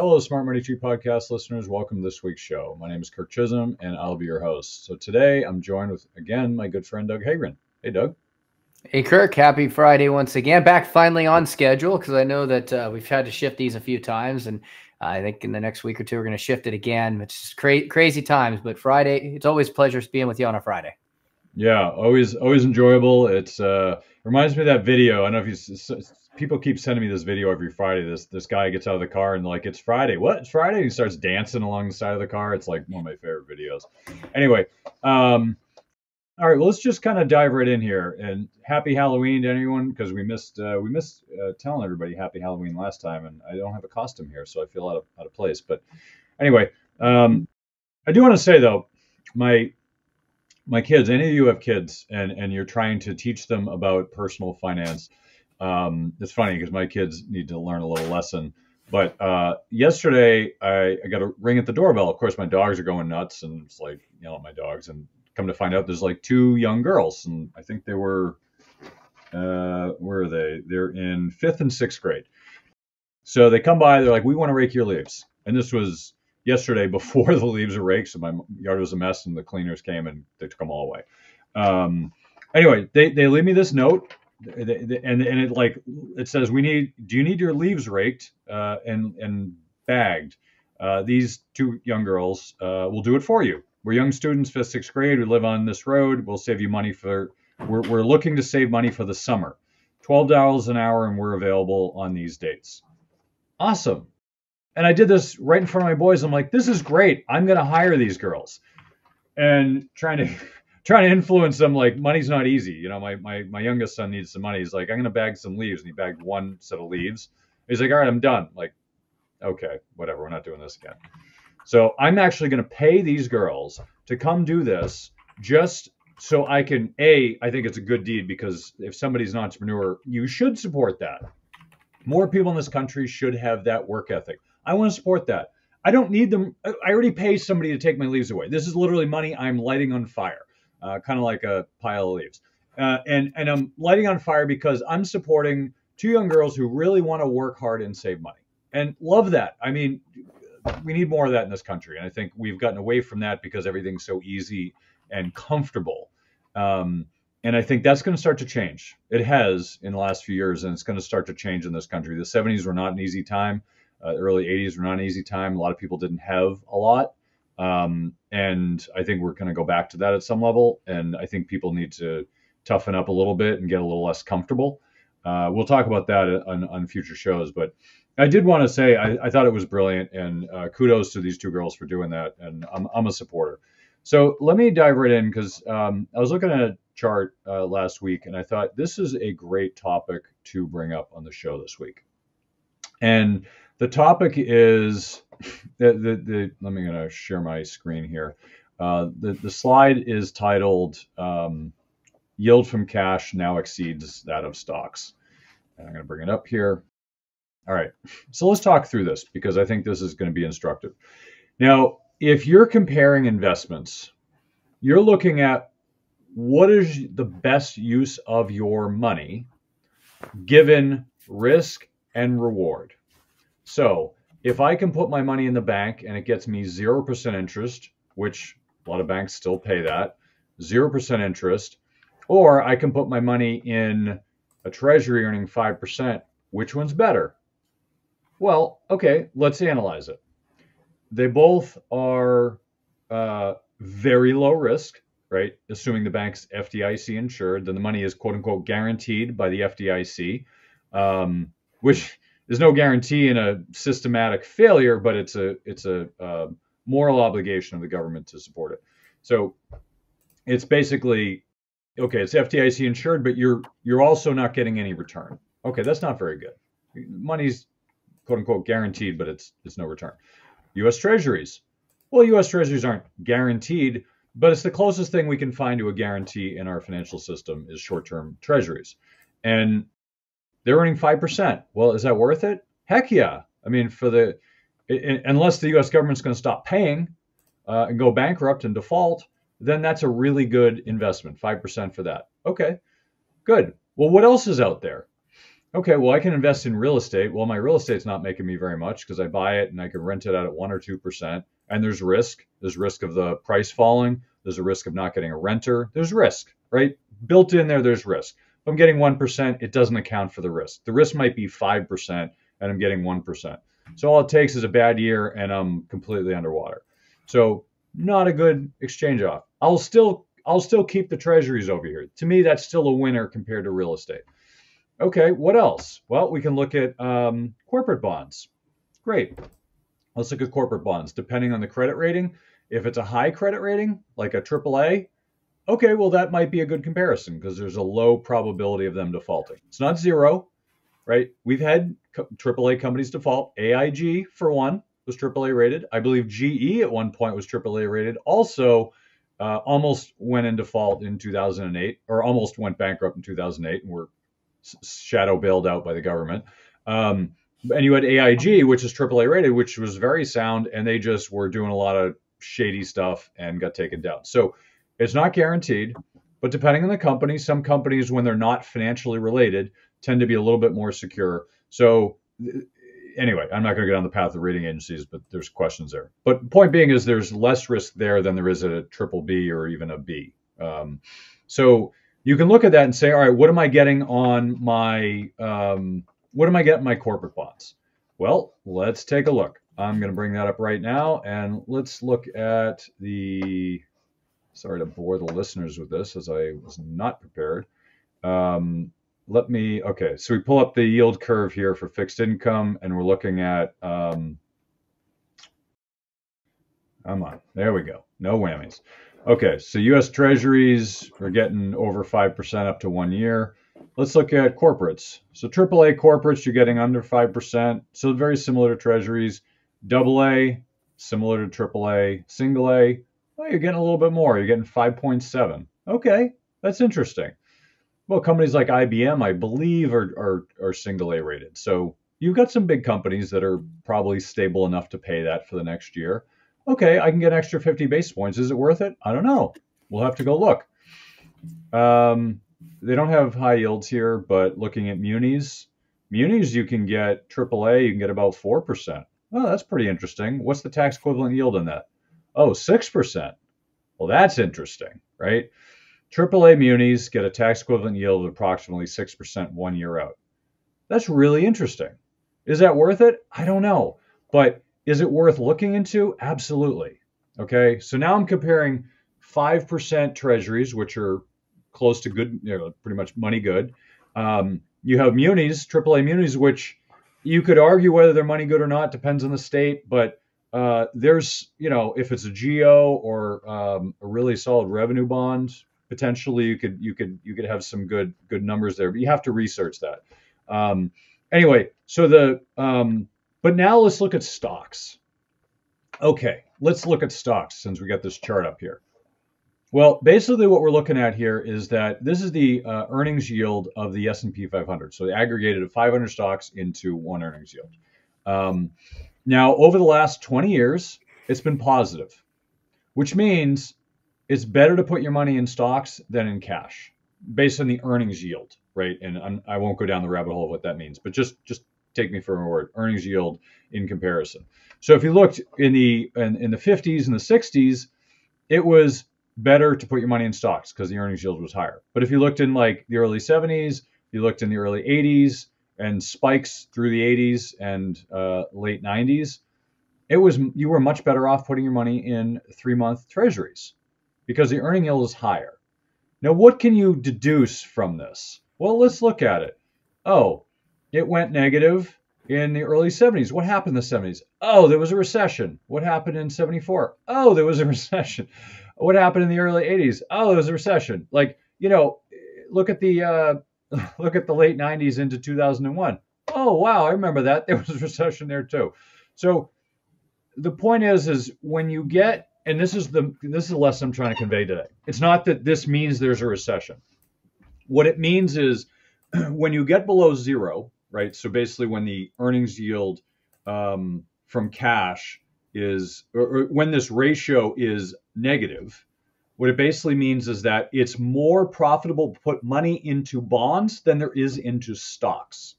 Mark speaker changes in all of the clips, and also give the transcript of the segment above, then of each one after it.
Speaker 1: Hello, Smart Money Tree podcast listeners. Welcome to this week's show. My name is Kirk Chisholm, and I'll be your host. So today I'm joined with, again, my good friend Doug Heagren. Hey, Doug.
Speaker 2: Hey, Kirk. Happy Friday once again. Back finally on schedule because I know that uh, we've had to shift these a few times. And I think in the next week or two, we're going to shift it again. It's just cra- crazy times, but Friday, it's always a pleasure being with you on a Friday.
Speaker 1: Yeah, always, always enjoyable. It's uh, reminds me of that video. I don't know if you people keep sending me this video every Friday. This this guy gets out of the car and like it's Friday. What? It's Friday. He starts dancing along the side of the car. It's like one of my favorite videos. Anyway, um, all right. Well, let's just kind of dive right in here. And happy Halloween to anyone because we missed uh, we missed uh, telling everybody happy Halloween last time, and I don't have a costume here, so I feel out of out of place. But anyway, um, I do want to say though, my my kids, any of you have kids, and and you're trying to teach them about personal finance um, it's funny because my kids need to learn a little lesson. But uh, yesterday, I, I, got a ring at the doorbell. Of course, my dogs are going nuts, and it's like you at my dogs. And come to find out, there's like two young girls, and I think they were uh, where are they? They're in fifth and sixth grade. So they come by. They're like, "We want to rake your leaves," and this was yesterday before the leaves were raked. So my yard was a mess, and the cleaners came and they took them all away. Um, anyway, they they leave me this note and and it like it says we need do you need your leaves raked uh, and and bagged? Uh, these two young girls uh, will do it for you. We're young students fifth sixth grade. We live on this road. We'll save you money for we're, we're looking to save money for the summer. $12 an hour and we're available on these dates. Awesome. And i did this right in front of my boys. I'm like this is great. I'm going to hire these girls. And trying to trying to influence them like money's not easy. You know, my my my youngest son needs some money. He's like, I'm gonna bag some leaves, and he bagged one set of leaves. He's like, all right, I'm done. Like, okay, whatever, we're not doing this again. So I'm actually gonna pay these girls to come do this just so I can a. I think it's a good deed because if somebody's an entrepreneur, you should support that. More people in this country should have that work ethic. I want to support that. I don't need them. I already pay somebody to take my leaves away. This is literally money I'm lighting on fire uh, kind of like a pile of leaves. Uh, and and I'm lighting on fire because I'm supporting two young girls who really want to work hard and save money and love that. I mean, we need more of that in this country, and I think we've gotten away from that because everything's so easy and comfortable. Um, and I think that's going to start to change. It has in the last few years, and it's going to start to change in this country. The 70s were not an easy time. Uh, early 80s were not an easy time. A lot of people didn't have a lot. Um, and I think we're going to go back to that at some level. And I think people need to toughen up a little bit and get a little less comfortable. Uh, we'll talk about that on, on future shows. But I did want to say I, I, thought it was brilliant, and uh, kudos to these two girls for doing that. And I'm, I'm a supporter. So let me dive right in because um, I was looking at a chart uh, last week, and I thought this is a great topic to bring up on the show this week. And the topic is the, the, the let me gonna share my screen here. Uh, the the slide is titled um, "Yield from Cash now exceeds that of stocks." And I'm gonna bring it up here. All right, so let's talk through this because I think this is going to be instructive. Now, if you're comparing investments, you're looking at what is the best use of your money given risk and reward. So if I can put my money in the bank and it gets me 0% interest, which a lot of banks still pay that, 0% interest, or I can put my money in a treasury earning 5%, which one's better? Well, okay, let's analyze it. They both are uh, very low risk, right? Assuming the bank's FDIC insured, then the money is quote unquote guaranteed by the FDIC, um, which there's no guarantee in a systematic failure, but it's a it's a uh, moral obligation of the government to support it. So it's basically okay. It's FDIC insured, but you're you're also not getting any return. Okay, that's not very good. Money's quote unquote guaranteed, but it's it's no return. U.S. Treasuries. Well, U.S. Treasuries aren't guaranteed, but it's the closest thing we can find to a guarantee in our financial system is short-term Treasuries. And they're earning 5%. Well, is that worth it? Heck yeah. I mean, for the, unless the US government's going to stop paying uh, and go bankrupt and default, then that's a really good investment, 5% for that. Okay, good. Well, what else is out there? Okay, well, I can invest in real estate. Well, my real estate's not making me very much because I buy it and I can rent it out at one or two percent. And there's risk. There's risk of the price falling. There's a risk of not getting a renter. There's risk, right? Built in there, there's risk. I'm getting one percent, it doesn't account for the risk. The risk might be five percent, and I'm getting one percent. So all it takes is a bad year, and I'm completely underwater. So not a good exchange off. I'll still I'll still keep the treasuries over here. To me, that's still a winner compared to real estate. Okay, what else? Well, we can look at um, corporate bonds. Great. Let's look at corporate bonds. Depending on the credit rating, if it's a high credit rating, like a AAA, okay, well, that might be a good comparison because there's a low probability of them defaulting. It's not zero, right? We've had AAA companies default. AIG, for one, was AAA rated. I believe GE at one point was AAA rated. Also, uh, almost went in default in 2008, or almost went bankrupt in 2008, and were shadow bailed out by the government. Um, and you had AIG, which is AAA rated, which was very sound, and they just were doing a lot of shady stuff and got taken down. So it's not guaranteed, but depending on the company, some companies, when they're not financially related, tend to be a little bit more secure. So anyway, I'm not going to get on the path of rating agencies, but there's questions there. But point being is there's less risk there than there is at a triple B or even a B. Um, so you can look at that and say, all right, what am I getting on my um, what am I getting my corporate bonds? Well, let's take a look. I'm going to bring that up right now, and let's look at the. Sorry to bore the listeners with this, as I was not prepared. Um, let me. Okay, so we pull up the yield curve here for fixed income, and we're looking at. Um, come on, there we go. No whammies. Okay, so U.S. Treasuries are getting over 5% up to one year. Let's look at corporates. So AAA corporates, you're getting under 5%. So very similar to Treasuries. AA, similar to AAA. Single A, well, you're getting a little bit more. You're getting 5.7. Okay, that's interesting. Well, companies like IBM, I believe, are, are, are single A rated. So you've got some big companies that are probably stable enough to pay that for the next year okay, I can get extra 50 basis points. Is it worth it? I don't know. We'll have to go look. Um, they don't have high yields here, but looking at munis, munis you can get AAA, you can get about 4%. Oh, that's pretty interesting. What's the tax equivalent yield on that? Oh, 6%. Well, that's interesting, right? AAA munis get a tax equivalent yield of approximately 6% one year out. That's really interesting. Is that worth it? I don't know. But is it worth looking into? Absolutely. Okay, so now I'm comparing 5% treasuries, which are close to good, you know, pretty much money good. Um, you have munis, AAA munis, which you could argue whether they're money good or not, depends on the state, but uh, there's, you know, if it's a GO or um, a really solid revenue bond, potentially you could you could you could have some good good numbers there, but you have to research that. Um, anyway, so the um, but now let's look at stocks. Okay, let's look at stocks since we got this chart up here. Well, basically what we're looking at here is that this is the uh, earnings yield of the S&P 500. So aggregated of 500 stocks into one earnings yield. Now, over the last 20 years, it's been positive, which means it's better to put your money in stocks than in cash based on the earnings yield, right? And I'm, I will not go down the rabbit hole of what that means, but just just take me for a word, earnings yield in comparison. So if you looked in the in, in the 50s and the 60s, it was better to put your money in stocks because the earnings yield was higher. But if you looked in like the early 70s, you looked in the early 80s and spikes through the 80s and uh, late 90s, it was you were much better off putting your money in three month treasuries because the earning yield is higher. Now, what can you deduce from this? Well, let's look at it. Oh, it went negative in the early 70s. What happened in the 70s? Oh, there was a recession. What happened in 74? Oh, there was a recession. What happened in the early 80s? Oh, there was a recession. Like, you know, look at the uh, look at the late 90s into 2001. Oh, wow, I remember that. There was a recession there too. So the point is is when you get and this is the this is the lesson I'm trying to convey today. It's not that this means there's a recession. What it means is when you get below zero, right? So basically, when the earnings yield um, from cash is, or, or when this ratio is negative, what it basically means is that it's more profitable to put money into bonds than there is into stocks.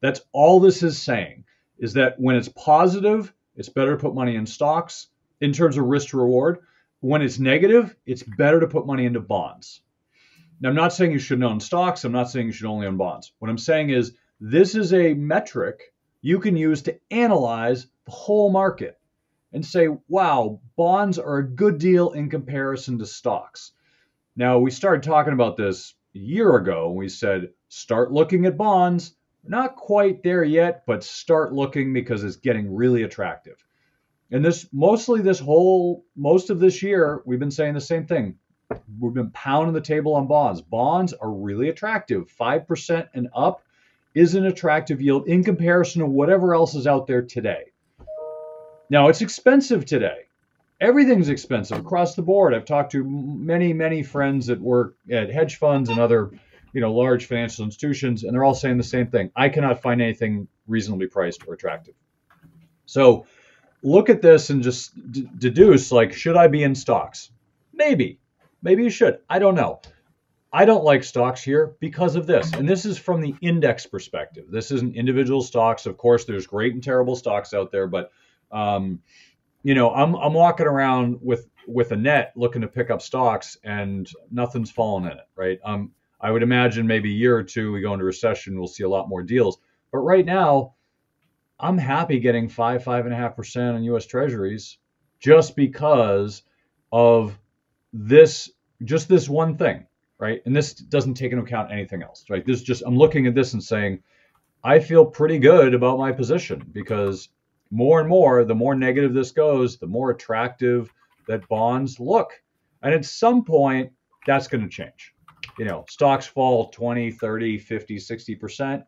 Speaker 1: That's all this is saying is that when it's positive, it's better to put money in stocks in terms of risk to reward. When it's negative, it's better to put money into bonds. Now, I'm not saying you shouldn't own stocks. I'm not saying you should only own bonds. What I'm saying is this is a metric you can use to analyze the whole market and say, wow, bonds are a good deal in comparison to stocks. Now, we started talking about this a year ago. We said, start looking at bonds. not quite there yet, but start looking because it's getting really attractive. And this mostly this whole most of this year, we've been saying the same thing. We've been pounding the table on bonds. Bonds are really attractive. 5% and up is an attractive yield in comparison to whatever else is out there today. Now, it's expensive today. Everything's expensive across the board. I've talked to many, many friends that work at hedge funds and other, you know, large financial institutions, and they're all saying the same thing. I cannot find anything reasonably priced or attractive. So, look at this and just d- deduce like, should I be in stocks? Maybe. Maybe you should. I don't know. I don't like stocks here because of this. And this is from the index perspective. This isn't individual stocks. Of course, there's great and terrible stocks out there, but um, you know, I'm I'm walking around with with a net looking to pick up stocks and nothing's falling in it, right? Um, I would imagine maybe a year or two we go into recession, we'll see a lot more deals. But right now, I'm happy getting five, five and a half percent on U.S. Treasuries just because of this, just this one thing, right? And this doesn't take into account anything else, right? This just I'm looking at this and saying, I feel pretty good about my position because more and more, the more negative this goes, the more attractive that bonds look. And at some point, that's going to change. You know, stocks fall 20, 30, 50, 60%.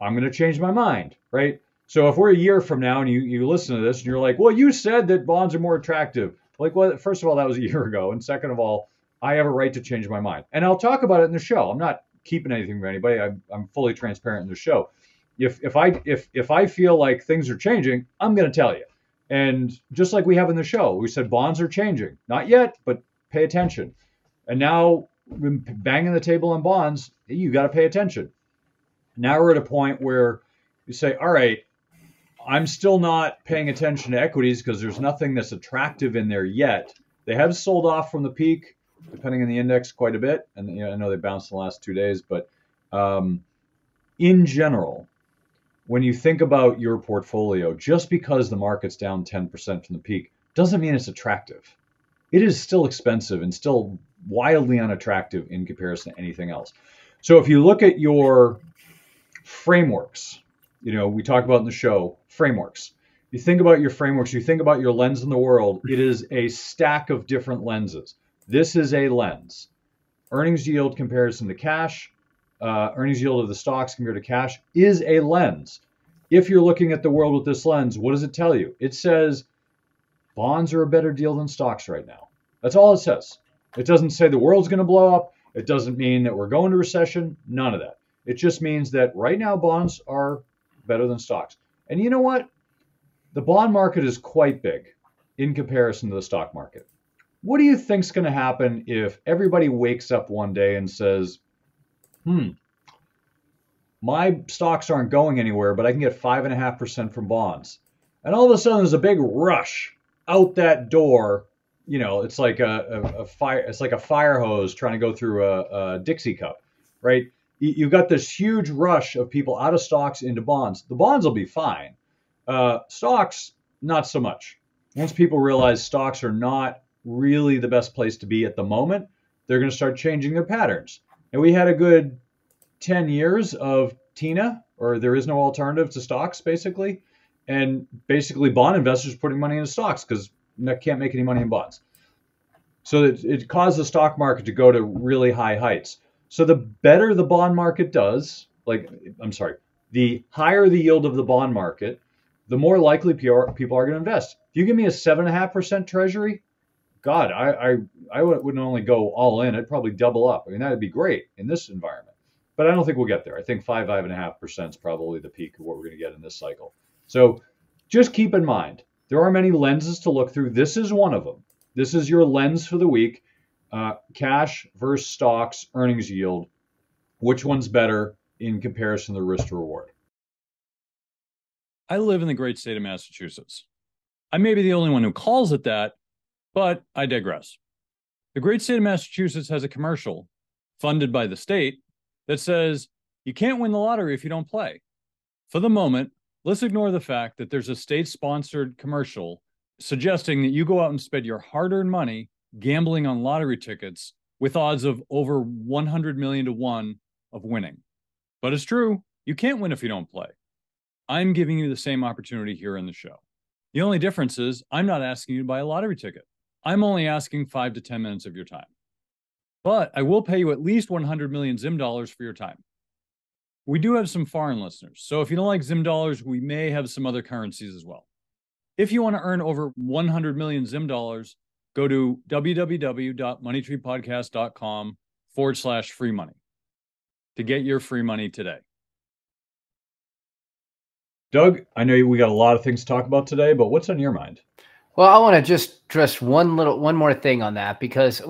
Speaker 1: I'm going to change my mind, right? So if we're a year from now and you, you listen to this and you're like, well, you said that bonds are more attractive. Like, well, first of all, that was a year ago. And second of all, I have a right to change my mind. And I'll talk about it in the show. I'm not keeping anything from anybody. I'm, I'm fully transparent in the show. If, if I if if I feel like things are changing, I'm going to tell you. And just like we have in the show, we said bonds are changing. Not yet, but pay attention. And now banging the table on bonds, you got to pay attention. Now we're at a point where you say, all right, I'm still not paying attention to equities because there's nothing that's attractive in there yet. They have sold off from the peak, depending on the index, quite a bit. And you know, I know they bounced in the last two days, but um, in general, when you think about your portfolio, just because the market's down 10% from the peak doesn't mean it's attractive. It is still expensive and still wildly unattractive in comparison to anything else. So if you look at your frameworks, you know, we talk about in the show frameworks. You think about your frameworks, you think about your lens in the world, it is a stack of different lenses. This is a lens. Earnings yield comparison to cash, uh, earnings yield of the stocks compared to cash is a lens. If you're looking at the world with this lens, what does it tell you? It says bonds are a better deal than stocks right now. That's all it says. It doesn't say the world's going to blow up. It doesn't mean that we're going to recession. None of that. It just means that right now bonds are better than stocks. And you know what? The bond market is quite big in comparison to the stock market. What do you think's going to happen if everybody wakes up one day and says, "Hmm, my stocks aren't going anywhere, but I can get five and a half percent from bonds," and all of a sudden there's a big rush out that door. You know, it's like a, a, a fire. It's like a fire hose trying to go through a, a Dixie cup, right? You've got this huge rush of people out of stocks into bonds. The bonds will be fine. Uh, stocks, not so much. Once people realize stocks are not really the best place to be at the moment, they're going to start changing their patterns. And we had a good 10 years of TINA, or there is no alternative to stocks, basically. And basically, bond investors putting money into stocks because can't make any money in bonds. So it, it caused the stock market to go to really high heights. So the better the bond market does, like, I'm sorry, the higher the yield of the bond market, the more likely people are going to invest. If you give me a 7.5% treasury, God, I, I, I wouldn't only go all in, I'd probably double up. I mean, that'd be great in this environment. But I don't think we'll get there. I think 5, 5.5% is probably the peak of what we're going to get in this cycle. So just keep in mind, there are many lenses to look through. This is one of them. This is your lens for the week. Uh, cash versus stocks, earnings yield. Which one's better in comparison to the risk to reward?
Speaker 3: I live in the great state of Massachusetts. I may be the only one who calls it that, but I digress. The great state of Massachusetts has a commercial funded by the state that says you can't win the lottery if you don't play. For the moment, let's ignore the fact that there's a state sponsored commercial suggesting that you go out and spend your hard earned money gambling on lottery tickets with odds of over 100 million to one of winning. But it's true, you can't win if you don't play. I'm giving you the same opportunity here in the show. The only difference is I'm not asking you to buy a lottery ticket. I'm only asking five to 10 minutes of your time. But I will pay you at least 100 million Zim dollars for your time. We do have some foreign listeners. So if you don't like Zim dollars, we may have some other currencies as well. If you want to earn over 100 million Zim dollars, go to www.moneytreepodcast.com forward slash free money to get your free money today.
Speaker 1: Doug, I know we got a lot of things to talk about today, but what's on your mind?
Speaker 2: Well, I want to just stress one little, one more thing on that because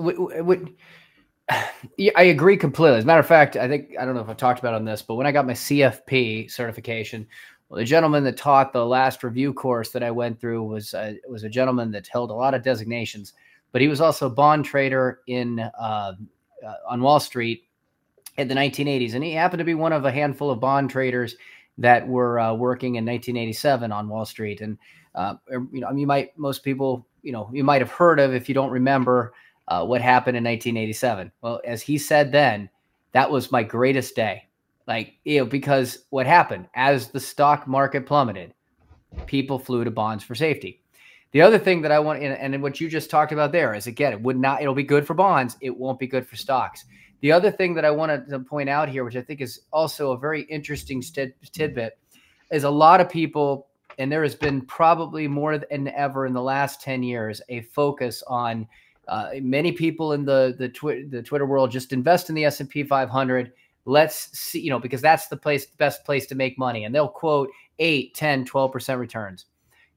Speaker 2: I agree completely. As a matter of fact, I think I don't know if I talked about on this, but when I got my CFP certification, well, the gentleman that taught the last review course that I went through was uh, was a gentleman that held a lot of designations, but he was also a bond trader in uh, uh, on Wall Street in the 1980s, and he happened to be one of a handful of bond traders that were uh, working in 1987 on Wall Street. And uh, er, you know, I mean, you might most people, you know, you might have heard of if you don't remember uh, what happened in 1987. Well, as he said then, that was my greatest day. Like, you know, because what happened as the stock market plummeted, people flew to bonds for safety. The other thing that I want, and, and what you just talked about there is again, it would not, it'll be good for bonds. It won't be good for stocks. The other thing that I wanted to point out here, which I think is also a very interesting tidbit, is a lot of people, and there has been probably more than ever in the last 10 years, a focus on uh, many people in the the, twi- the Twitter world just invest in the S&P 500. Let's see, you know, because that's the place, best place to make money. And they'll quote 8, 10, 12% returns.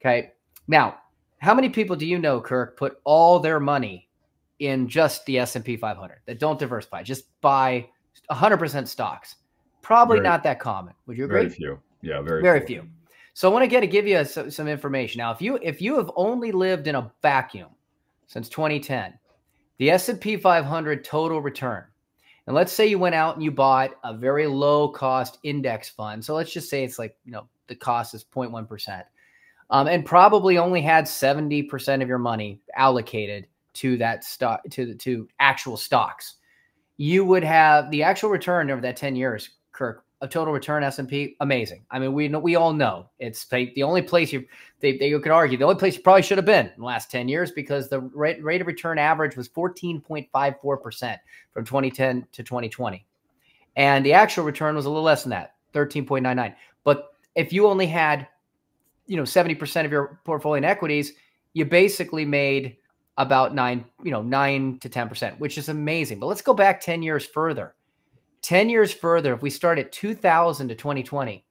Speaker 2: Okay. Now, how many people do you know, Kirk, put all their money in just the S&P 500 that don't diversify, just buy 100% stocks. Probably very, not that common. Would you agree?
Speaker 1: Very few. Yeah, very
Speaker 2: very few. few. So I want to get to give you some information. Now, if you if you have only lived in a vacuum since 2010, the S&P 500 total return, and let's say you went out and you bought a very low cost index fund. So let's just say it's like, you know, the cost is 0.1%. Um, and probably only had 70% of your money allocated to that stock to to actual stocks, you would have the actual return over that 10 years, Kirk, a total return S&P, amazing. I mean, we know, we all know it's the only place you they, they you could argue the only place you probably should have been in the last 10 years because the rate, rate of return average was 14.54% from 2010 to 2020. And the actual return was a little less than that, 13.99. But if you only had, you know, 70% of your portfolio in equities, you basically made about nine, you know, nine to 10%, which is amazing. But let's go back 10 years further. 10 years further, if we start at 2000 to 2020,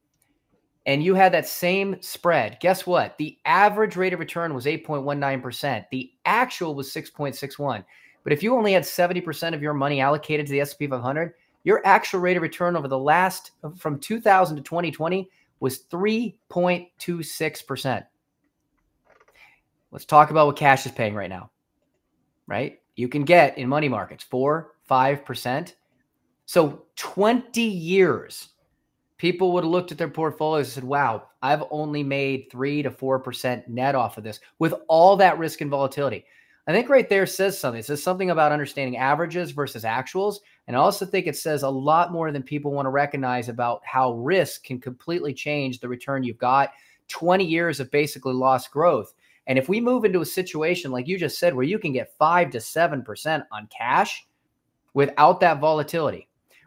Speaker 2: and you had that same spread, guess what? The average rate of return was 8.19%. The actual was 6.61. But if you only had 70% of your money allocated to the S&P 500, your actual rate of return over the last from 2000 to 2020 was 3.26%. Let's talk about what cash is paying right now right? You can get in money markets four, five percent. So 20 years, people would have looked at their portfolios and said, wow, I've only made three to four percent net off of this with all that risk and volatility. I think right there says something. It says something about understanding averages versus actuals. And I also think it says a lot more than people want to recognize about how risk can completely change the return you've got. 20 years of basically lost growth. And if we move into a situation like you just said, where you can get five to 7% on cash without that volatility,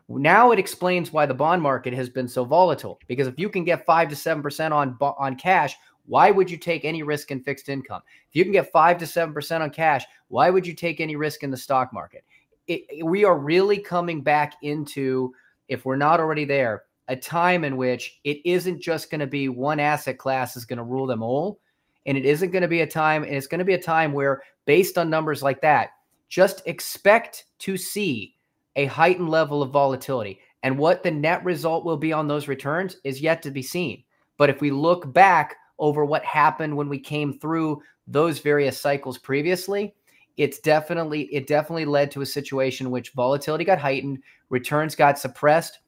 Speaker 2: now it explains why the bond market has been so volatile. Because if you can get five to 7% on, on cash, why would you take any risk in fixed income? If you can get five to 7% on cash, why would you take any risk in the stock market? It, it, we are really coming back into, if we're not already there, a time in which it isn't just going to be one asset class is going to rule them all and it isn't going to be a time, and it's going to be a time where, based on numbers like that, just expect to see a heightened level of volatility. And what the net result will be on those returns is yet to be seen. But if we look back over what happened when we came through those various cycles previously, it's definitely it definitely led to a situation which volatility got heightened, returns got suppressed.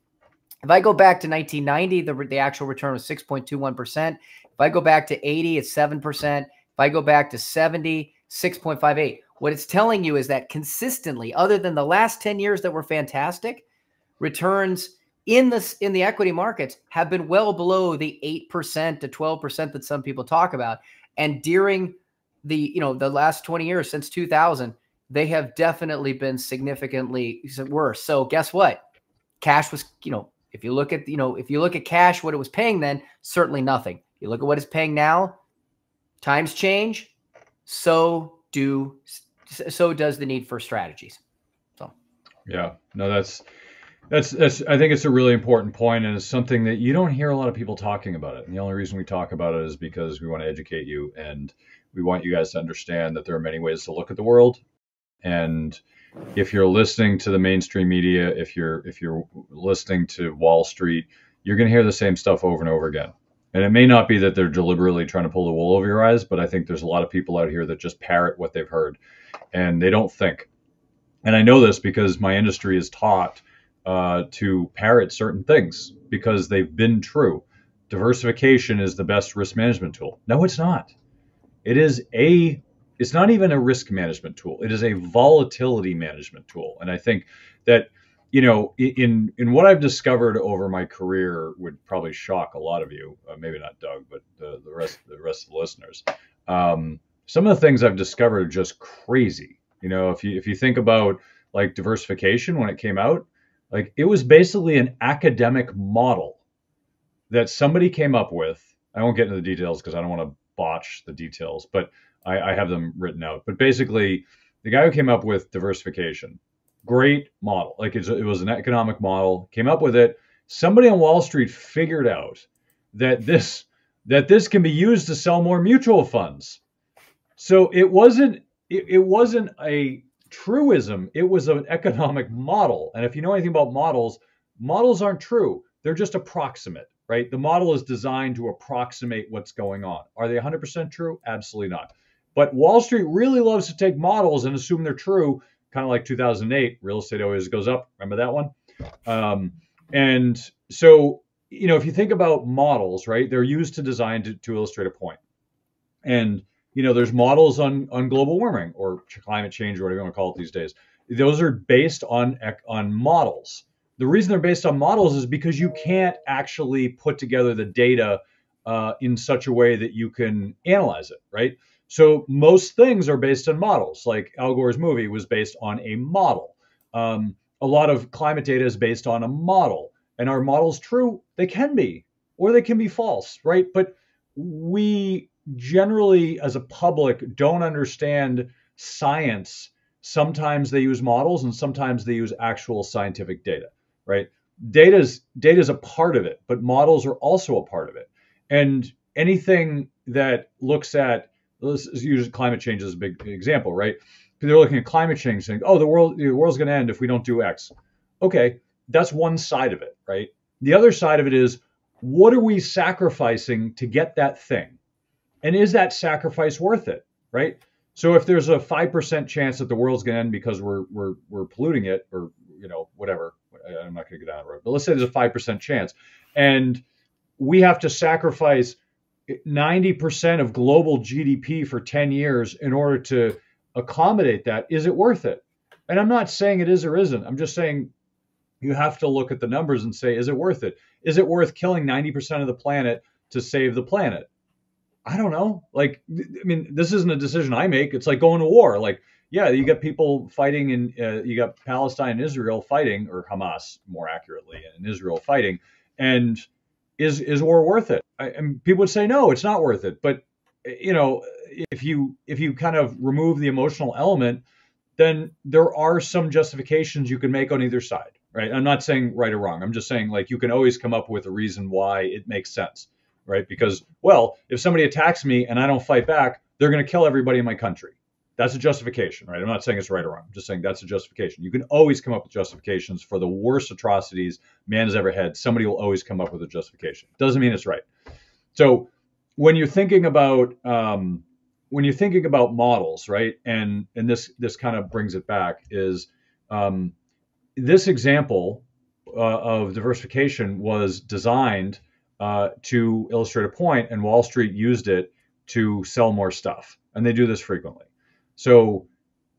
Speaker 2: If I go back to 1990, the, the actual return was 6.21%. If I go back to 80, it's 7%. If I go back to 70, 6.58. What it's telling you is that consistently, other than the last 10 years that were fantastic, returns in this in the equity markets have been well below the 8% to 12% that some people talk about. And during the, you know, the last 20 years since 2000, they have definitely been significantly worse. So guess what? Cash was, you know, if you look at, you know, if you look at cash, what it was paying then, certainly nothing. You look at what it's paying now, times change, so do so does the need for strategies. So
Speaker 1: yeah, no, that's that's that's I think it's a really important point and it's something that you don't hear a lot of people talking about it. And the only reason we talk about it is because we want to educate you and we want you guys to understand that there are many ways to look at the world. And if you're listening to the mainstream media, if you're if you're listening to Wall Street, you're going to hear the same stuff over and over again. And it may not be that they're deliberately trying to pull the wool over your eyes, but I think there's a lot of people out here that just parrot what they've heard and they don't think. And I know this because my industry is taught uh, to parrot certain things because they've been true. Diversification is the best risk management tool. No, it's not. It is a it's not even a risk management tool. It is a volatility management tool. And I think that you know, in in what I've discovered over my career would probably shock a lot of you. Uh, maybe not Doug, but the, the rest the rest of the listeners. Um, some of the things I've discovered are just crazy. You know, if you if you think about like diversification when it came out, like it was basically an academic model that somebody came up with. I won't get into the details because I don't want to botch the details, but I, I have them written out. But basically, the guy who came up with diversification Great model. Like it was an economic model, came up with it. Somebody on Wall Street figured out that this that this can be used to sell more mutual funds. So it wasn't it, it wasn't a truism, it was an economic model. And if you know anything about models, models aren't true. They're just approximate, right? The model is designed to approximate what's going on. Are they 100% true? Absolutely not. But Wall Street really loves to take models and assume they're true kind of like 2008, real estate always goes up. Remember that one? Um, and so, you know, if you think about models, right, they're used to design to, to illustrate a point. And, you know, there's models on, on global warming or climate change or whatever you want to call it these days. Those are based on, on models. The reason they're based on models is because you can't actually put together the data uh, in such a way that you can analyze it, right? So most things are based on models. Like Al Gore's movie was based on a model. Um, a lot of climate data is based on a model. And are models true? They can be, or they can be false, right? But we generally, as a public, don't understand science. Sometimes they use models, and sometimes they use actual scientific data, right? Data's data is a part of it, but models are also a part of it. And anything that looks at let's use climate change as a big example, right? They're looking at climate change, saying, "Oh, the world, the world's going to end if we don't do X." Okay, that's one side of it, right? The other side of it is, what are we sacrificing to get that thing, and is that sacrifice worth it, right? So if there's a five percent chance that the world's going to end because we're we're we're polluting it, or you know whatever, I'm not going to go down the road, but let's say there's a five percent chance, and we have to sacrifice 90% of global GDP for 10 years in order to accommodate that, is it worth it? And I'm not saying it is or isn't. I'm just saying you have to look at the numbers and say, is it worth it? Is it worth killing 90% of the planet to save the planet? I don't know. Like, I mean, this isn't a decision I make. It's like going to war. Like, yeah, you got people fighting in, uh, you got Palestine and Israel fighting, or Hamas more accurately, and Israel fighting. And is is war worth it? I, and people would say no, it's not worth it. But you know, if you if you kind of remove the emotional element, then there are some justifications you can make on either side, right? I'm not saying right or wrong. I'm just saying like you can always come up with a reason why it makes sense, right? Because well, if somebody attacks me and I don't fight back, they're going to kill everybody in my country. That's a justification, right? I'm not saying it's right or wrong. I'm just saying that's a justification. You can always come up with justifications for the worst atrocities man has ever had. Somebody will always come up with a justification. Doesn't mean it's right. So when you're thinking about um, when you're thinking about models, right? And and this this kind of brings it back is um, this example uh, of diversification was designed uh, to illustrate a point, and Wall Street used it to sell more stuff, and they do this frequently. So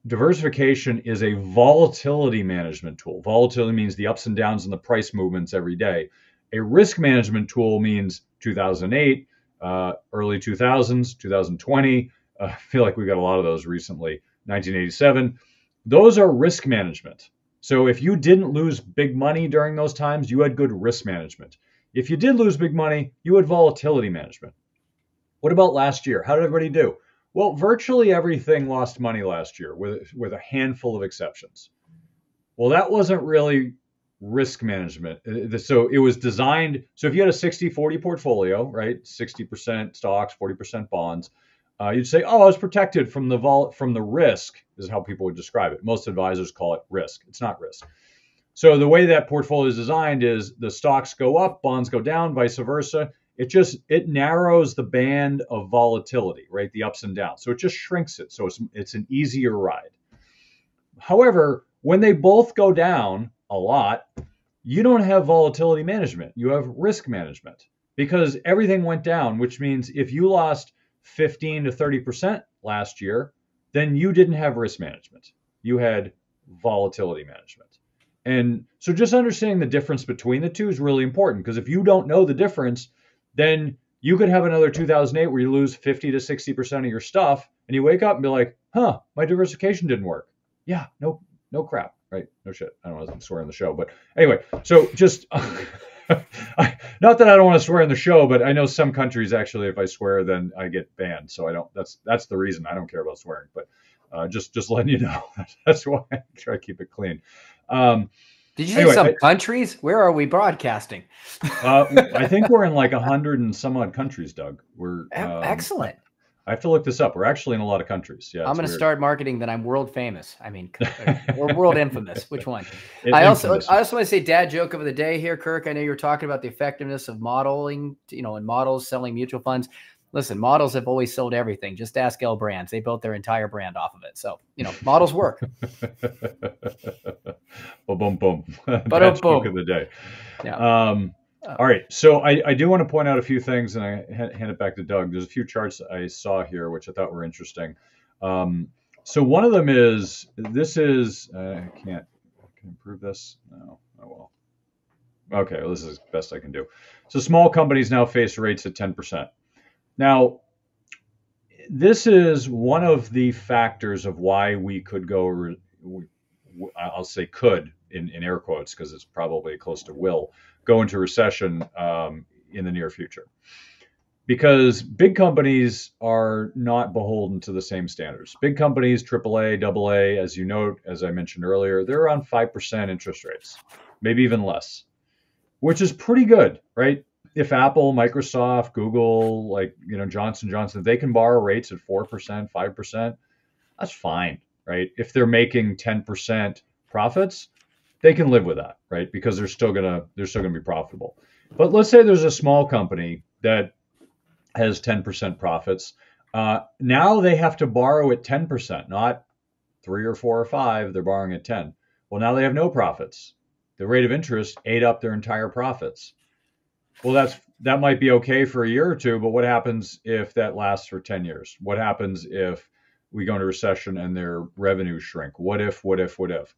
Speaker 1: diversification is a volatility management tool. Volatility means the ups and downs in the price movements every day. A risk management tool means 2008, uh, early 2000s, 2020. Uh, I feel like we got a lot of those recently. 1987. Those are risk management. So if you didn't lose big money during those times, you had good risk management. If you did lose big money, you had volatility management. What about last year? How did everybody do? Well, virtually everything lost money last year, with, with a handful of exceptions. Well, that wasn't really risk management. Uh, so it was designed. So if you had a 60 40 portfolio, right, 60% stocks, 40% bonds, uh, you'd say, oh, I was protected from the vol- from the risk, is how people would describe it. Most advisors call it risk. It's not risk. So the way that portfolio is designed is the stocks go up, bonds go down, vice versa. It just it narrows the band of volatility, right? The ups and downs. So it just shrinks it. So it's it's an easier ride. However, when they both go down a lot, you don't have volatility management. You have risk management because everything went down, which means if you lost 15 to 30% last year, then you didn't have risk management. You had volatility management. And so just understanding the difference between the two is really important because if you don't know the difference, then you could have another 2008 where you lose 50 to 60% of your stuff and you wake up and be like, huh, my diversification didn't work. Yeah, no, no crap, right? No shit. I don't want to swear on the show, but anyway, so just I, not that I don't want to swear in the show, but I know some countries actually, if I swear, then I get banned. So I don't. That's that's the reason I don't care about swearing. But uh, just just letting you know, that's why I try to keep it clean. Um,
Speaker 2: Did you anyway, say some I, countries? Where are we broadcasting?
Speaker 1: uh, I think we're in like a hundred and some odd countries, Doug. We're
Speaker 2: um, excellent.
Speaker 1: I have to look this up. We're actually in a lot of countries. Yeah,
Speaker 2: I'm going to start marketing that I'm world famous. I mean, or world infamous. Which one? I also infamous. I also want to say dad joke of the day here, Kirk. I know you're talking about the effectiveness of modeling, you know, and models selling mutual funds. Listen, models have always sold everything. Just ask L Brands. They built their entire brand off of it. So, you know, models work.
Speaker 1: well, boom, boom. Bad joke of the day. Yeah. Um, Oh. All right. So I, I do want to point out a few things, and I hand it back to Doug. There's a few charts I saw here which I thought were interesting. Um, so one of them is this is uh, I can't can improve this. No. Oh well. Okay. Well, this is best I can do. So small companies now face rates at 10%. Now, this is one of the factors of why we could go. I'll say could in, in air quotes because it's probably close to will go into recession um, in the near future because big companies are not beholden to the same standards. Big companies, AAA, AA, as you note, as I mentioned earlier, they're around 5% interest rates, maybe even less, which is pretty good, right? If Apple, Microsoft, Google, like, you know, Johnson Johnson, they can borrow rates at 4%, 5%, that's fine, right? If they're making 10% profits, they can live with that, right? Because they're still gonna they're still gonna be profitable. But let's say there's a small company that has 10% profits. Uh, now they have to borrow at 10%, not three or four or five. They're borrowing at 10. Well, now they have no profits. The rate of interest ate up their entire profits. Well, that's that might be okay for a year or two, but what happens if that lasts for 10 years? What happens if we go into recession and their revenues shrink? What if, what if, what if?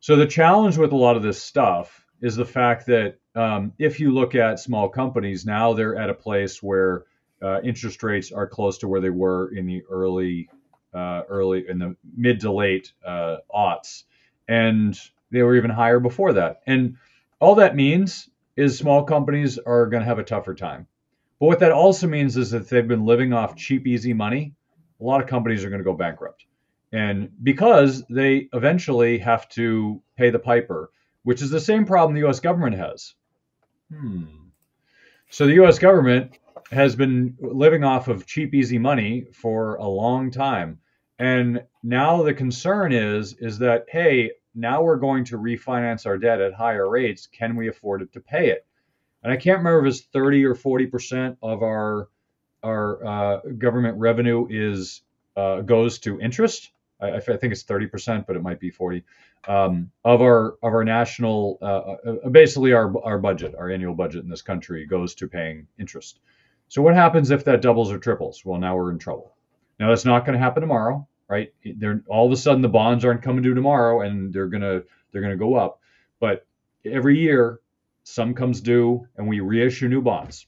Speaker 1: So the challenge with a lot of this stuff is the fact that um, if you look at small companies now, they're at a place where uh, interest rates are close to where they were in the early, uh, early in the mid to late uh, aughts, and they were even higher before that. And all that means is small companies are going to have a tougher time. But what that also means is that they've been living off cheap, easy money. A lot of companies are going to go bankrupt. And because they eventually have to pay the piper, which is the same problem the US government has. Hmm. So the US government has been living off of cheap, easy money for a long time. And now the concern is, is that, hey, now we're going to refinance our debt at higher rates. Can we afford it to pay it? and I can't remember if it's 30 or 40 percent of our our uh, government revenue is uh, goes to interest. I, I, think it's 30 percent, but it might be 40 um, of our of our national, uh, uh, basically our our budget, our annual budget in this country goes to paying interest. So what happens if that doubles or triples? Well, now we're in trouble. Now that's not going to happen tomorrow, right? They're all of a sudden the bonds aren't coming due tomorrow, and they're gonna they're gonna go up. But every year, some comes due, and we reissue new bonds.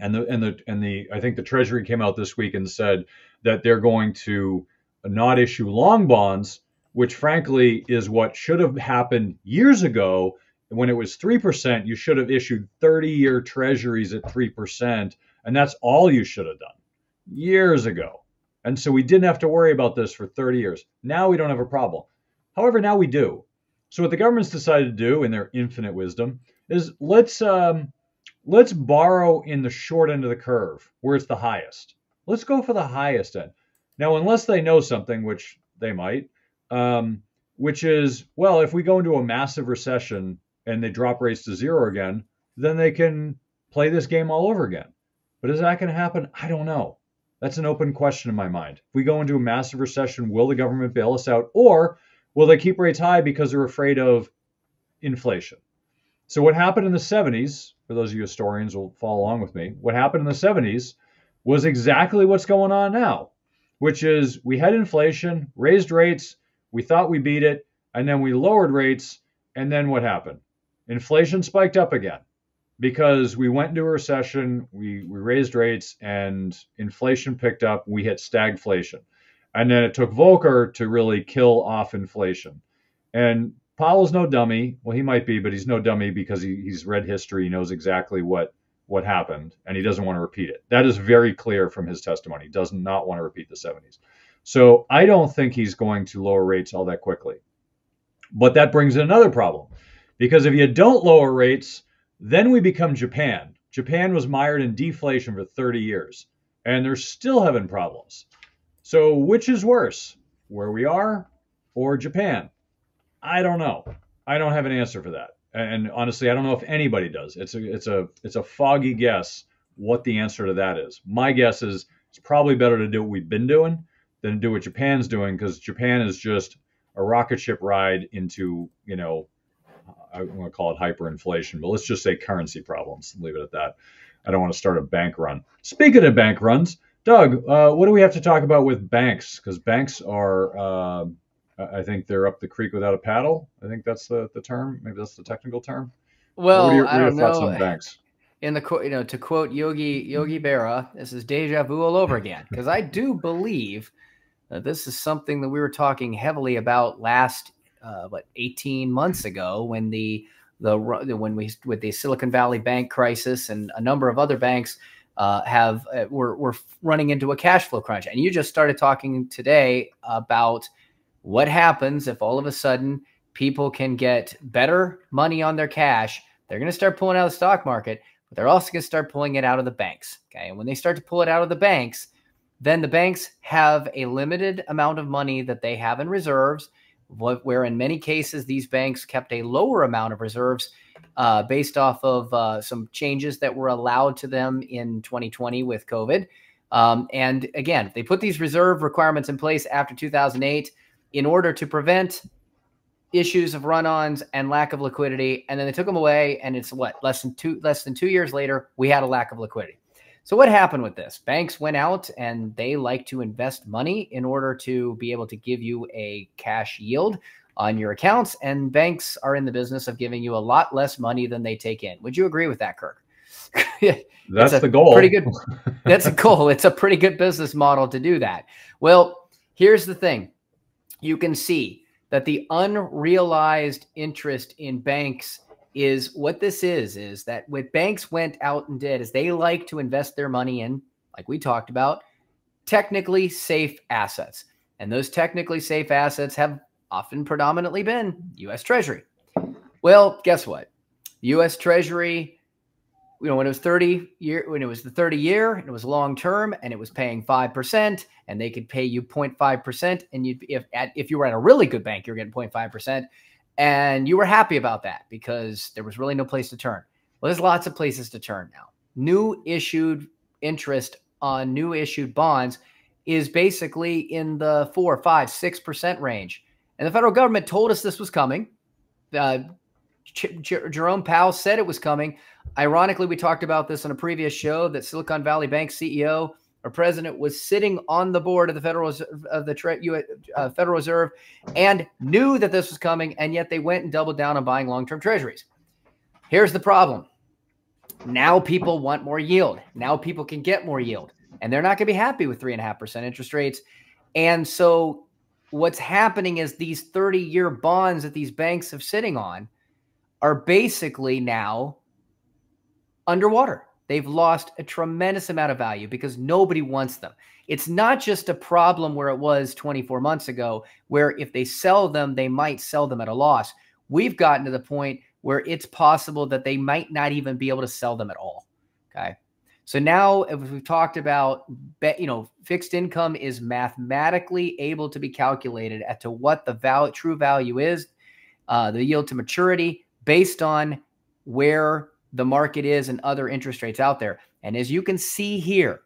Speaker 1: And the and the and the I think the Treasury came out this week and said that they're going to not issue long bonds, which frankly is what should have happened years ago when it was 3%. You should have issued 30 year treasuries at 3%. And that's all you should have done years ago. And so we didn't have to worry about this for 30 years. Now we don't have a problem. However, now we do. So what the government's decided to do in their infinite wisdom is let's um, let's borrow in the short end of the curve where it's the highest. Let's go for the highest end. Now, unless they know something, which they might, um, which is, well, if we go into a massive recession and they drop rates to zero again, then they can play this game all over again. But is that going to happen? I don't know. That's an open question in my mind. If we go into a massive recession, will the government bail us out? Or will they keep rates high because they're afraid of inflation? So, what happened in the 70s, for those of you historians will follow along with me, what happened in the 70s was exactly what's going on now, which is we had inflation, raised rates, we thought we beat it, and then we lowered rates, and then what happened? Inflation spiked up again because we went into a recession, we, we raised rates, and inflation picked up. We hit stagflation. And then it took Volcker to really kill off inflation. And Powell's no dummy. Well, he might be, but he's no dummy because he, he's read history. He knows exactly what what happened, and he doesn't want to repeat it. That is very clear from his testimony. He does not want to repeat the 70s. So I don't think he's going to lower rates all that quickly. But that brings in another problem. Because if you don't lower rates, then we become Japan. Japan was mired in deflation for 30 years, and they're still having problems. So, which is worse, where we are or Japan? I don't know. I don't have an answer for that. And honestly, I don't know if anybody does. It's a it's a it's a foggy guess what the answer to that is. My guess is it's probably better to do what we've been doing than do what Japan's doing because Japan is just a rocket ship ride into, you know, I want to call it hyperinflation, but let's just say currency problems. Leave it at that. I don't want to start a bank run. Speaking of bank runs, Doug, uh, what do we have to talk about with banks? Because banks are, uh, I think they're up the creek without a paddle. I think that's the, the term. Maybe that's the technical term.
Speaker 2: Well, what are your, what are your thoughts know. on banks? In the you know to quote Yogi Yogi Berra, this is deja vu all over again. Because I do believe that this is something that we were talking heavily about last uh, what 18 months ago when the the when we with the Silicon Valley Bank crisis and a number of other banks uh, have uh, were, were running into a cash flow crunch. And you just started talking today about what happens if all of a sudden people can get better money on their cash. They're going to start pulling out of the stock market, but they're also going to start pulling it out of the banks. Okay, and when they start to pull it out of the banks, then the banks have a limited amount of money that they have in reserves where in many cases these banks kept a lower amount of reserves uh, based off of uh, some changes that were allowed to them in 2020 with COVID. Um, and again, they put these reserve requirements in place after 2008 in order to prevent issues of run-ons and lack of liquidity. And then they took them away, and it's what less than two less than two years later, we had a lack of liquidity. So what happened with this? Banks went out and they like to invest money in order to be able to give you a cash yield on your accounts and banks are in the business of giving you a lot less money than they take in. Would you agree with that, Kirk?
Speaker 1: that's the goal.
Speaker 2: Pretty good. That's a goal. It's a pretty good business model to do that. Well, here's the thing. You can see that the unrealized interest in banks is what this is is that what banks went out and did is they like to invest their money in like we talked about technically safe assets. And those technically safe assets have often predominantly been US Treasury. Well guess what? US Treasury you know when it was 30 year when it was the 30 year and it was long term and it was paying 5% and they could pay you 0.5% and you if at, if you were at a really good bank you're getting 0.5% and you were happy about that because there was really no place to turn. Well, there's lots of places to turn now. New issued interest on new issued bonds is basically in the four, five, six percent range. And the federal government told us this was coming. Uh, Ch- Jerome Powell said it was coming. Ironically, we talked about this on a previous show that Silicon Valley Bank CEO or president was sitting on the board of the Federal of the uh, Federal Reserve and knew that this was coming, and yet they went and doubled down on buying long-term treasuries. Here's the problem: now people want more yield. Now people can get more yield, and they're not going to be happy with three and a half percent interest rates. And so, what's happening is these 30-year bonds that these banks have sitting on are basically now underwater. They've lost a tremendous amount of value because nobody wants them. It's not just a problem where it was 24 months ago, where if they sell them, they might sell them at a loss. We've gotten to the point where it's possible that they might not even be able to sell them at all. Okay. So now, if we've talked about, you know, fixed income is mathematically able to be calculated as to what the value, true value is, uh, the yield to maturity based on where the market is and other interest rates out there. And as you can see here,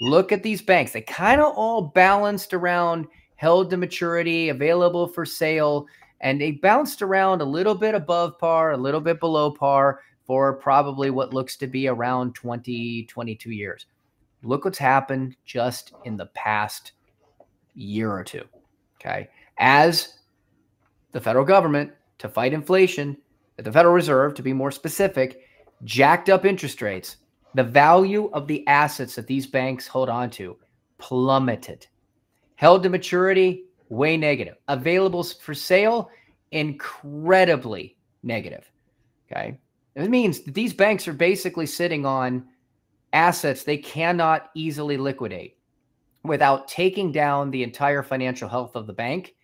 Speaker 2: look at these banks. They kind of all balanced around held to maturity, available for sale, and they bounced around a little bit above par, a little bit below par for probably what looks to be around 20, 22 years. Look what's happened just in the past year or two. Okay. As the federal government, to fight inflation, the Federal Reserve, to be more specific, jacked up interest rates, the value of the assets that these banks hold on to plummeted. Held to maturity, way negative. Available for sale, incredibly negative. Okay. It means that these banks are basically sitting on assets they cannot easily liquidate without taking down the entire financial health of the bank,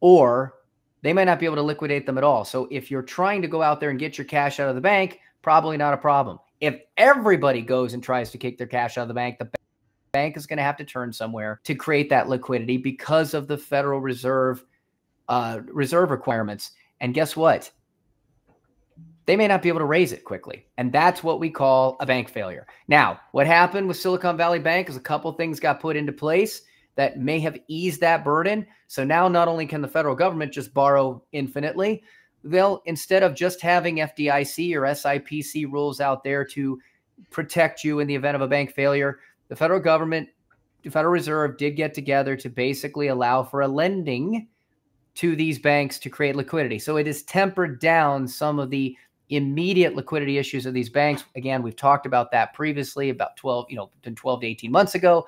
Speaker 2: or they might not be able to liquidate them at all. So if you're trying to go out there and get your cash out of the bank, probably not a problem. If everybody goes and tries to kick their cash out of the bank, the bank is going to have to turn somewhere to create that liquidity because of the Federal Reserve uh, reserve requirements. And guess what? They may not be able to raise it quickly. And that's what we call a bank failure. Now, what happened with Silicon Valley Bank is a couple things got put into place that may have eased that burden. So now not only can the federal government just borrow infinitely, they'll instead of just having FDIC or SIPC rules out there to protect you in the event of a bank failure, the federal government, the Federal Reserve did get together to basically allow for a lending to these banks to create liquidity. So it has tempered down some of the immediate liquidity issues of these banks. Again, we've talked about that previously about 12, you know, 12 to 18 months ago,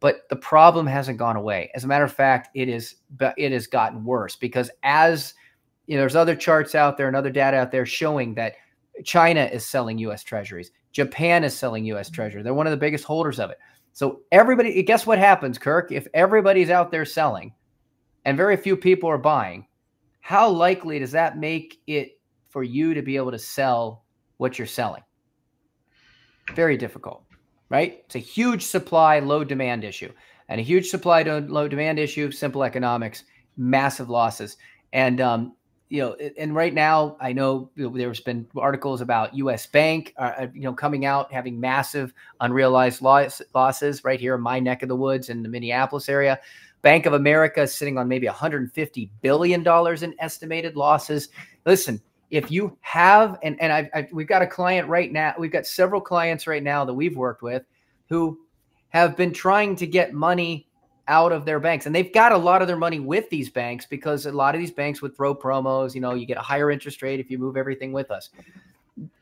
Speaker 2: but the problem hasn't gone away. As a matter of fact, it is it has gotten worse because as you know, there's other charts out there and other data out there showing that China is selling US treasuries. Japan is selling US mm-hmm. treasury. They're one of the biggest holders of it. So everybody, guess what happens, Kirk? If everybody's out there selling and very few people are buying, how likely does that make it for you to be able to sell what you're selling? Very difficult, right? It's a huge supply, low demand issue. And a huge supply to low demand issue, simple economics, massive losses. And um, you know, and right now I know there's been articles about U.S. Bank, uh, uh, you know, coming out having massive unrealized loss, losses right here in my neck of the woods in the Minneapolis area. Bank of America is sitting on maybe 150 billion dollars in estimated losses. Listen, if you have, and and I've, I've, we've got a client right now, we've got several clients right now that we've worked with who have been trying to get money out of their banks. And they've got a lot of their money with these banks because a lot of these banks would throw promos, you know, you get a higher interest rate if you move everything with us.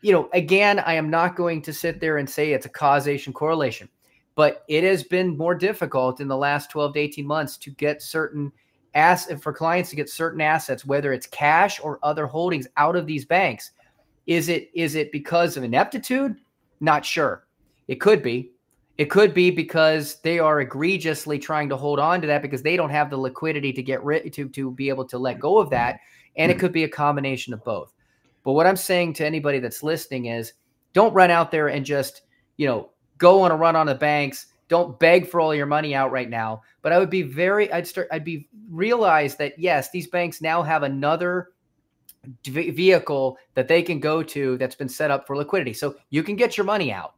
Speaker 2: You know, again, I am not going to sit there and say it's a causation correlation, but it has been more difficult in the last 12 to 18 months to get certain assets for clients to get certain assets, whether it's cash or other holdings out of these banks. Is it is it because of ineptitude? Not sure. It could be. It could be because they are egregiously trying to hold on to that because they don't have the liquidity to get rid to to be able to let go of that, and it hmm. could be a combination of both. But what I'm saying to anybody that's listening is, don't run out there and just you know go on a run on the banks. Don't beg for all your money out right now. But I would be very, I'd start, I'd be realize that yes, these banks now have another vehicle that they can go to that's been set up for liquidity. So you can get your money out,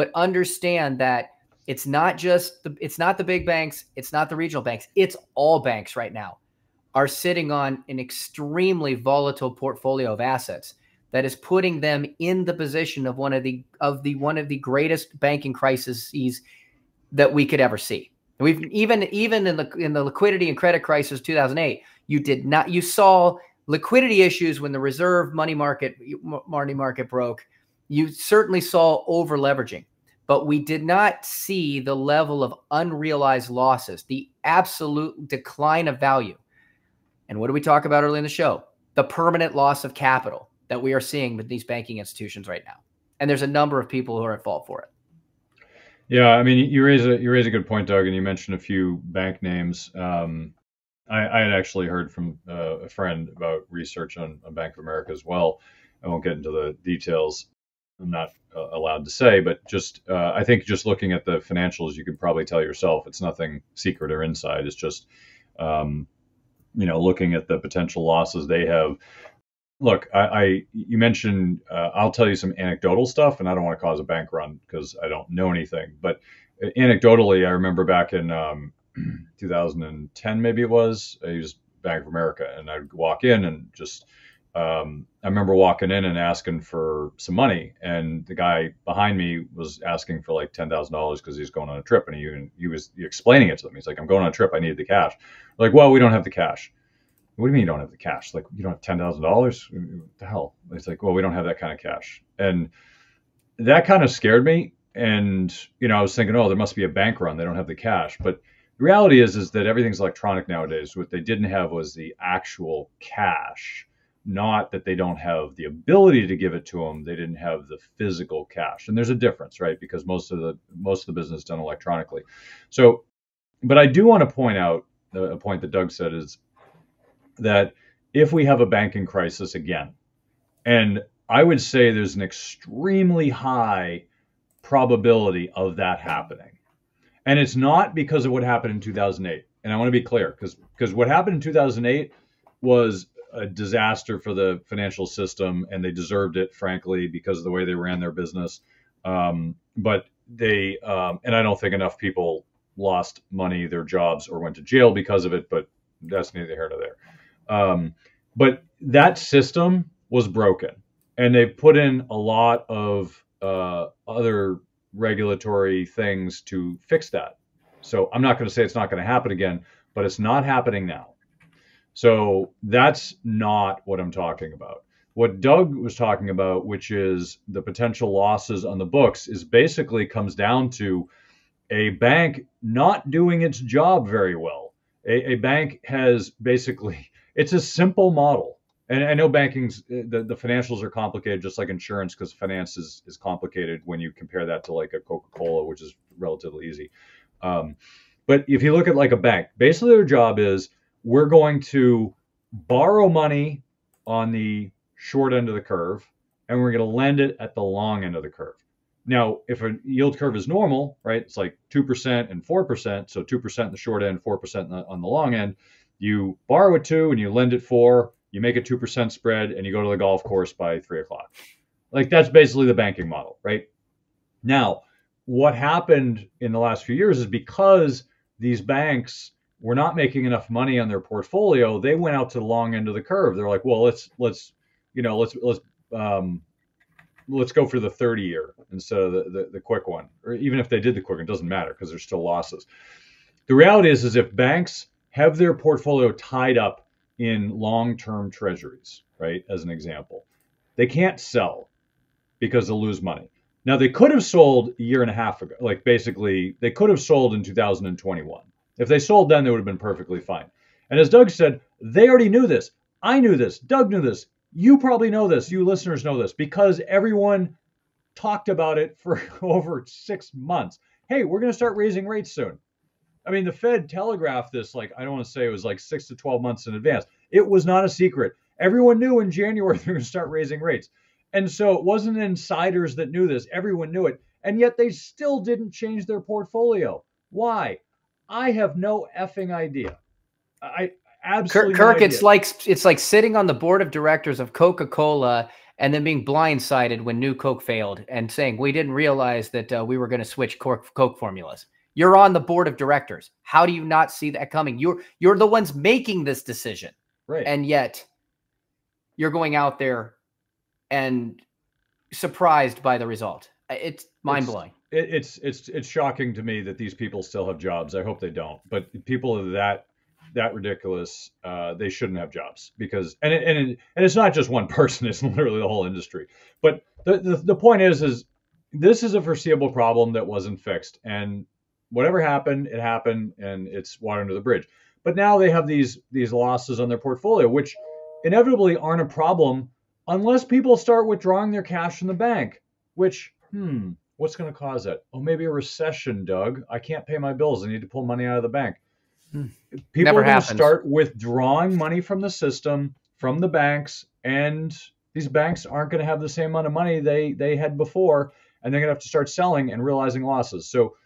Speaker 2: but understand that it's not just the it's not the big banks, it's not the regional banks, it's all banks right now are sitting on an extremely volatile portfolio of assets that is putting them in the position of one of the of the one of the greatest banking crises that we could ever see. We've even even in the in the liquidity and credit crisis 2008, you did not you saw liquidity issues when the reserve money market money market broke. You certainly saw over leveraging, but we did not see the level of unrealized losses, the absolute decline of value. And what did we talk about early in the show? The permanent loss of capital that we are seeing with these banking institutions right now. And there's a number of people who are at fault for it.
Speaker 1: Yeah, I mean, you raise a you raise a good point, Doug, and you mentioned a few bank names. Um, I, I, had actually heard from uh, a friend about research on, on, Bank of America as well. I won't get into the details. I'm not uh, allowed to say, but just uh, I think just looking at the financials, you can probably tell yourself it's nothing secret or inside. It's just um, you know looking at the potential losses they have look, I, I you mentioned uh, I'll tell you some anecdotal stuff, and I don't want to cause a bank run because I don't know anything. But uh, anecdotally, I remember back in um, 2010, maybe it was, I used Bank of America, and I'd walk in and just um, I remember walking in and asking for some money, and the guy behind me was asking for like ten thousand dollars because he's going on a trip, and he he was explaining it to them. He's like, "I'm going on a trip. I need the cash." Like, well, we don't have the cash. What do you mean you don't have the cash? Like you don't have ten thousand dollars? The hell? It's like, well, we don't have that kind of cash, and that kind of scared me. And you know, I was thinking, oh, there must be a bank run. They don't have the cash, but the reality is, is that everything's electronic nowadays. What they didn't have was the actual cash. Not that they don't have the ability to give it to them. They didn't have the physical cash, and there's a difference, right? Because most of the most of the business done electronically. So, but I do want to point out uh, a point that Doug said is that if we have a banking crisis again, and I would say there's an extremely high probability of that happening. And it's not because of what happened in 2008. And I want to be clear because because what happened in 2008 was a disaster for the financial system and they deserved it frankly because of the way they ran their business. Um, but they um, and I don't think enough people lost money, their jobs, or went to jail because of it. But that's neither here nor there. Um, but that system was broken, and they've put in a lot of uh, other regulatory things to fix that. So I'm not going to say it's not going to happen again, but it's not happening now. So that's not what I'm talking about. What Doug was talking about, which is the potential losses on the books, is basically comes down to a bank not doing its job very well. A, a bank has basically it's a simple model. And I know banking's the, the financials are complicated, just like insurance, because finance is, is complicated when you compare that to like a Coca Cola, which is relatively easy. Um, but if you look at like a bank, basically their job is we're going to borrow money on the short end of the curve, and we're going to lend it at the long end of the curve. Now, if a yield curve is normal, right, it's like 2% and 4%, so 2% in the short end, 4% on the long end, you borrow at two and you lend at four, you make a 2% spread, and you go to the golf course by three o'clock. Like that's basically the banking model, right? Now, what happened in the last few years is because these banks were not making enough money on their portfolio, they went out to the long end of the curve. They're like, well, let's let's you know let's let's um, let's go for the 30 year instead of the, the, the quick one. Or even if they did the quick, it doesn't matter because there's still losses. The reality is, is if banks have their portfolio tied up in long-term treasuries, right? As an example, they can't sell because they'll lose money. Now they could have sold a year and a half ago, like basically they could have sold in 2021. If they sold then, they would have been perfectly fine. And as Doug said, they already knew this. I knew this. Doug knew this. You probably know this. You listeners know this because everyone talked about it for over six months. Hey, we're going to start raising rates soon. I mean, the Fed telegraphed this like I don't want to say it was like six to 12 months in advance. It was not a secret. Everyone knew in January they're going to start raising rates. And so it wasn't insiders that knew this. Everyone knew it. And yet they still didn't change their portfolio. Why? I have no effing idea. I absolutely.
Speaker 2: Kirk,
Speaker 1: no
Speaker 2: it's like it's like sitting on the board of directors of Coca Cola and then being blindsided when New Coke failed and saying we didn't realize that uh, we were going to switch Coke, Coke formulas. You're on the board of directors. How do you not see that coming? You're you're the ones making this decision,
Speaker 1: right.
Speaker 2: and yet you're going out there and surprised by the result. It's mind blowing.
Speaker 1: It, it's it's it's shocking to me that these people still have jobs. I hope they don't. But people of that that ridiculous, uh, they shouldn't have jobs because and it, and it, and it's not just one person; it's literally the whole industry. But the, the the point is is this is a foreseeable problem that wasn't fixed, and whatever happened, it happened, and it's water under the bridge. But now they have these these losses on their portfolio, which inevitably aren't a problem unless people start withdrawing their cash from the bank. Which hmm, what's going to cause it? Oh, maybe a recession, Doug. I can't pay my bills. I need to pull money out of the bank.
Speaker 2: Hmm.
Speaker 1: People
Speaker 2: Never
Speaker 1: are going to start withdrawing money from the system, from the banks, and these banks aren't going to have the same amount of money they they had before, and they're going to have to start selling and realizing losses. So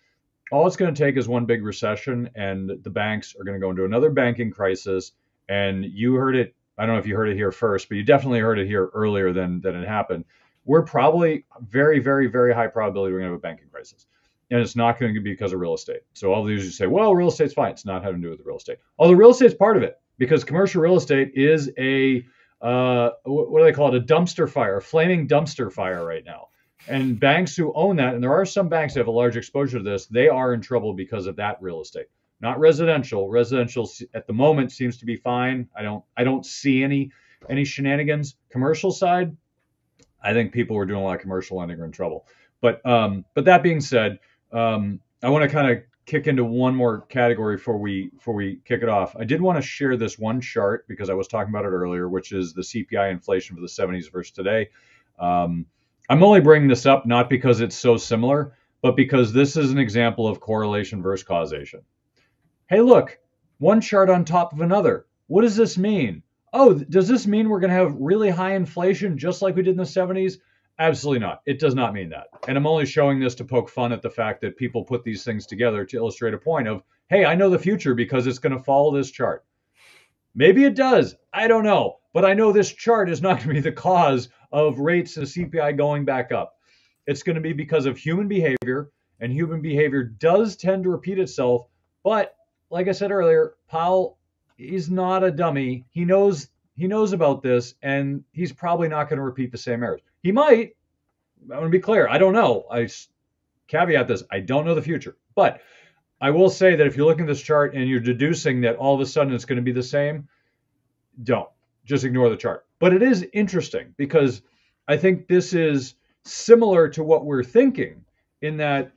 Speaker 1: all it's going to take is one big recession, and the banks are going to go into another banking crisis. And you heard it. I don't know if you heard it here first, but you definitely heard it here earlier than than it happened. We're probably very, very, very high probability we're going to have a banking crisis, and it's not going to be because of real estate. So all these you say, well, real estate's fine. It's not having to do with real estate. Although real estate's part of it because commercial real estate is a uh, what do they call it? A dumpster fire, a flaming dumpster fire right now. And banks who own that, and there are some banks that have a large exposure to this, they are in trouble because of that real estate. Not residential. Residential at the moment seems to be fine. I don't I don't see any any shenanigans. Commercial side, I think people were doing a lot of commercial lending are in trouble. But um, but that being said, um, I want to kind of kick into one more category before we before we kick it off. I did want to share this one chart because I was talking about it earlier, which is the CPI inflation for the 70s versus today. Um, I'm only bringing this up not because it's so similar, but because this is an example of correlation versus causation. Hey, look, one chart on top of another. What does this mean? Oh, does this mean we're going to have really high inflation just like we did in the 70s? Absolutely not. It does not mean that. And I'm only showing this to poke fun at the fact that people put these things together to illustrate a point of, hey, I know the future because it's going to follow this chart. Maybe it does. I don't know. But I know this chart is not going to be the cause of rates and CPI going back up. It's going to be because of human behavior, and human behavior does tend to repeat itself. But like I said earlier, Powell is not a dummy. He knows he knows about this, and he's probably not going to repeat the same errors. He might. I want to be clear. I don't know. I caveat this. I don't know the future, but I will say that if you're looking at this chart and you're deducing that all of a sudden it's going to be the same, don't just ignore the chart. But it is interesting because I think this is similar to what we're thinking in that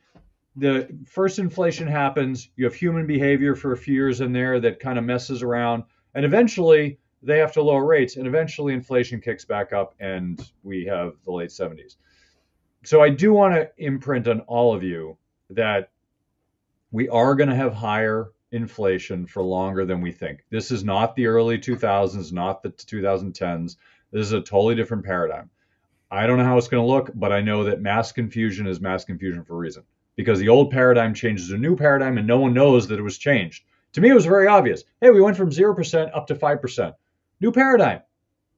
Speaker 1: the first inflation happens, you have human behavior for a few years in there that kind of messes around, and eventually they have to lower rates, and eventually inflation kicks back up, and we have the late 70s. So I do want to imprint on all of you that we are going to have higher inflation for longer than we think. This is not the early 2000s, not the 2010s. This is a totally different paradigm. I don't know how it's going to look, but I know that mass confusion is mass confusion for a reason. Because the old paradigm changes a new paradigm and no one knows that it was changed. To me, it was very obvious. Hey, we went from 0% up to 5%. New paradigm,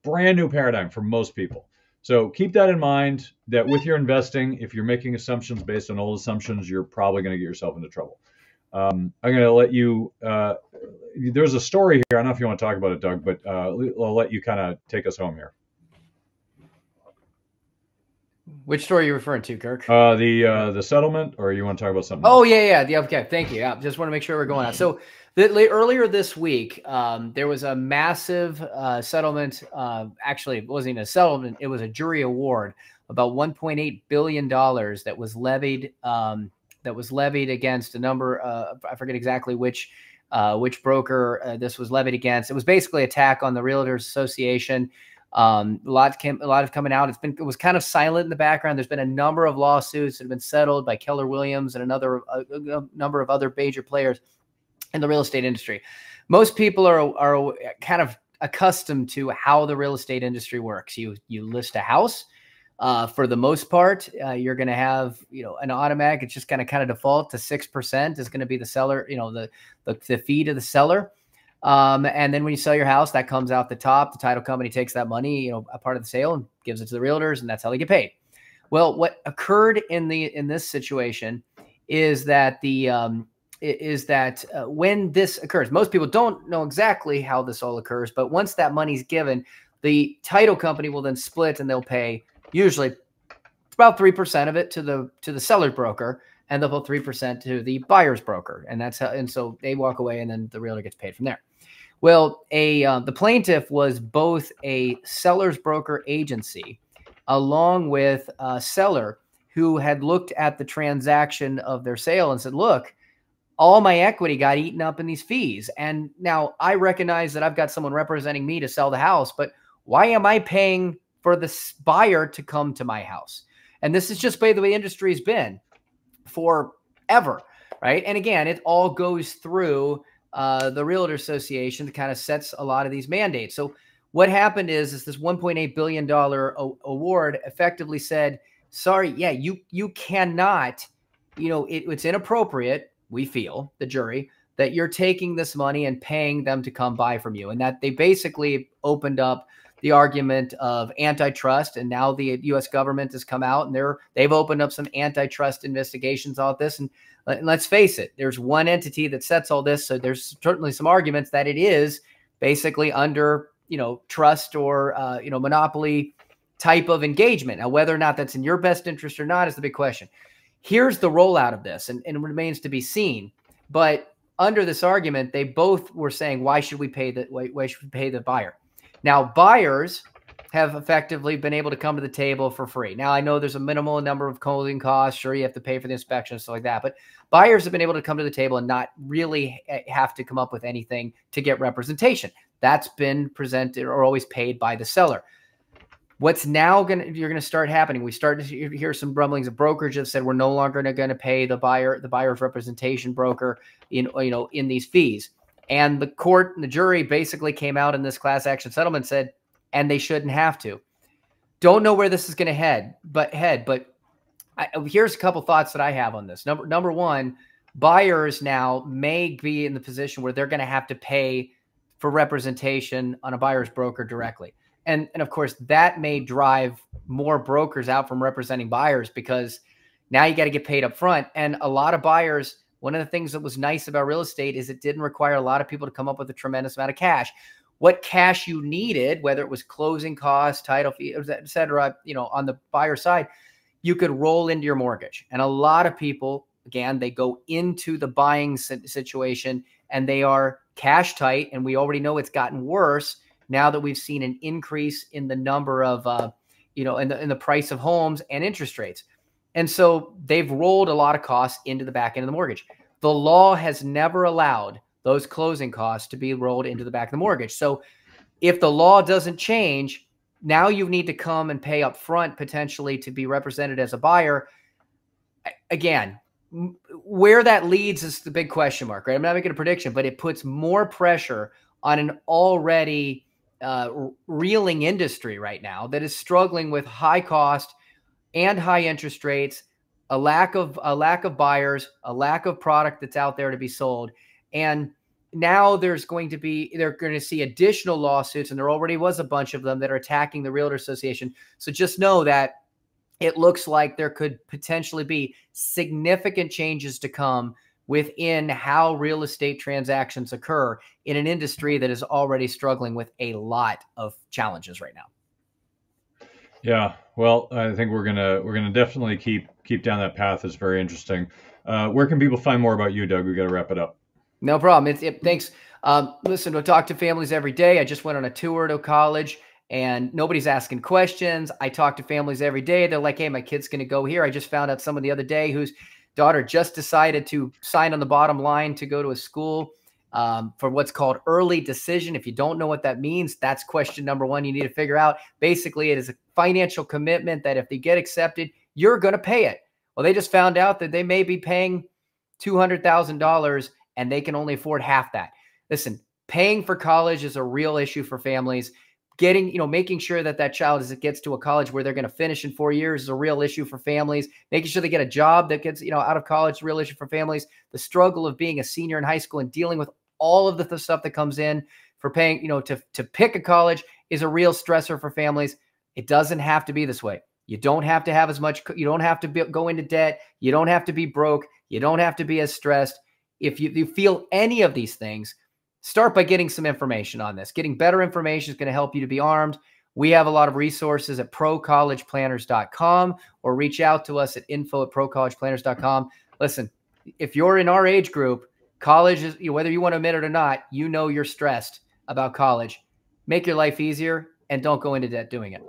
Speaker 1: brand new paradigm for most people. So keep that in mind that with your investing, if you're making assumptions based on old assumptions, you're probably going to get yourself into trouble. Um, I'm going to let you. Uh, there's a story here. I don't know if you want to talk about it, Doug, but uh, I'll let you kind of take us home here.
Speaker 2: Which story are you referring to, Kirk?
Speaker 1: Uh, the uh, the settlement, or you want to talk about something?
Speaker 2: Oh
Speaker 1: else?
Speaker 2: yeah, yeah, yeah. Okay, thank you. Yeah, just want to make sure we're going on. So, the, earlier this week, um, there was a massive uh, settlement. Uh, actually, it wasn't even a settlement; it was a jury award about 1.8 billion dollars that was levied. Um, that was levied against a number. Uh, I forget exactly which uh, which broker uh, this was levied against. It was basically attack on the Realtors Association. Um, a lot came, a lot of coming out. It's been it was kind of silent in the background. There's been a number of lawsuits that have been settled by Keller Williams and another a, a number of other major players in the real estate industry. Most people are are kind of accustomed to how the real estate industry works. You you list a house. Uh, for the most part, uh, you're going to have you know an automatic. It's just going to kind of default to six percent is going to be the seller. You know the, the the fee to the seller. Um, and then when you sell your house, that comes out the top. The title company takes that money, you know, a part of the sale and gives it to the realtors, and that's how they get paid. Well, what occurred in the in this situation is that the um, is that uh, when this occurs, most people don't know exactly how this all occurs, but once that money's given, the title company will then split and they'll pay usually about three percent of it to the to the seller's broker, and they'll put three percent to the buyer's broker, and that's how. And so they walk away, and then the realtor gets paid from there. Well, a uh, the plaintiff was both a seller's broker agency, along with a seller who had looked at the transaction of their sale and said, "Look." all my equity got eaten up in these fees. And now I recognize that I've got someone representing me to sell the house, but why am I paying for the buyer to come to my house? And this is just by the way industry's been forever, right? And again, it all goes through uh, the Realtor Association kind of sets a lot of these mandates. So what happened is, is this 1.8 billion dollar award effectively said, "Sorry, yeah, you you cannot, you know, it, it's inappropriate we feel, the jury, that you're taking this money and paying them to come buy from you. And that they basically opened up the argument of antitrust. And now the US government has come out and they're they've opened up some antitrust investigations on this. And let's face it, there's one entity that sets all this. So there's certainly some arguments that it is basically under, you know, trust or uh, you know, monopoly type of engagement. Now, whether or not that's in your best interest or not is the big question. Here's the rollout of this, and, and it remains to be seen. But under this argument, they both were saying, why should we pay the why, why should we pay the buyer? Now, buyers have effectively been able to come to the table for free. Now, I know there's a minimal number of closing costs. Sure, you have to pay for the inspection and stuff like that, but buyers have been able to come to the table and not really have to come up with anything to get representation. That's been presented or always paid by the seller. What's now going to you're going to start happening? We start to hear some rumblings of brokerage have said we're no longer going to pay the buyer the buyer's representation broker in you know in these fees. And the court and the jury basically came out in this class action settlement said, and they shouldn't have to. Don't know where this is going to head, but head. But I, here's a couple thoughts that I have on this. Number number one, buyers now may be in the position where they're going to have to pay for representation on a buyer's broker directly and and of course that may drive more brokers out from representing buyers because now you got to get paid up front and a lot of buyers one of the things that was nice about real estate is it didn't require a lot of people to come up with a tremendous amount of cash what cash you needed whether it was closing costs title fee etc you know on the buyer side you could roll into your mortgage and a lot of people again they go into the buying situation and they are cash tight and we already know it's gotten worse now that we've seen an increase in the number of, uh, you know, in the, in the price of homes and interest rates. And so they've rolled a lot of costs into the back end of the mortgage. The law has never allowed those closing costs to be rolled into the back of the mortgage. So if the law doesn't change, now you need to come and pay up front potentially to be represented as a buyer. Again, where that leads is the big question mark, right? I'm not making a prediction, but it puts more pressure on an already uh, reeling industry right now that is struggling with high cost and high interest rates, a lack of a lack of buyers, a lack of product that's out there to be sold, and now there's going to be they're going to see additional lawsuits, and there already was a bunch of them that are attacking the Realtor Association. So just know that it looks like there could potentially be significant changes to come within how real estate transactions occur in an industry that is already struggling with a lot of challenges right now.
Speaker 1: Yeah, well, I think we're gonna we're gonna definitely keep keep down that path. It's very interesting. Uh, where can people find more about you, Doug? We got to wrap it up.
Speaker 2: No problem. It, it, thanks. Um, listen, we talk to families every day. I just went on a tour to college and nobody's asking questions. I talk to families every day. They're like, hey, my kid's to go here. I just found out someone the other day whose daughter just decided to sign on the bottom line to go to a school um, for what's called early decision. If you don't know what that means, that's question number one you need to figure out. Basically, it is a financial commitment that if they get accepted, you're going to pay it. Well, they just found out that they may be paying $200,000 and they can only afford half that. Listen, paying for college is a real issue for families getting, you know, making sure that that child as it gets to a college where they're going to finish in four years is a real issue for families. Making sure they get a job that gets, you know, out of college, real issue for families. The struggle of being a senior in high school and dealing with all of the, stuff that comes in for paying, you know, to, to pick a college is a real stressor for families. It doesn't have to be this way. You don't have to have as much, you don't have to be, go into debt. You don't have to be broke. You don't have to be as stressed. If you, you feel any of these things, start by getting some information on this. Getting better information is going to help you to be armed. We have a lot of resources at procollegeplanners.com or reach out to us at info at procollegeplanners.com. Listen, if you're in our age group, college is whether you want to admit it or not, you know you're stressed about college. Make your life easier and don't go into debt doing it.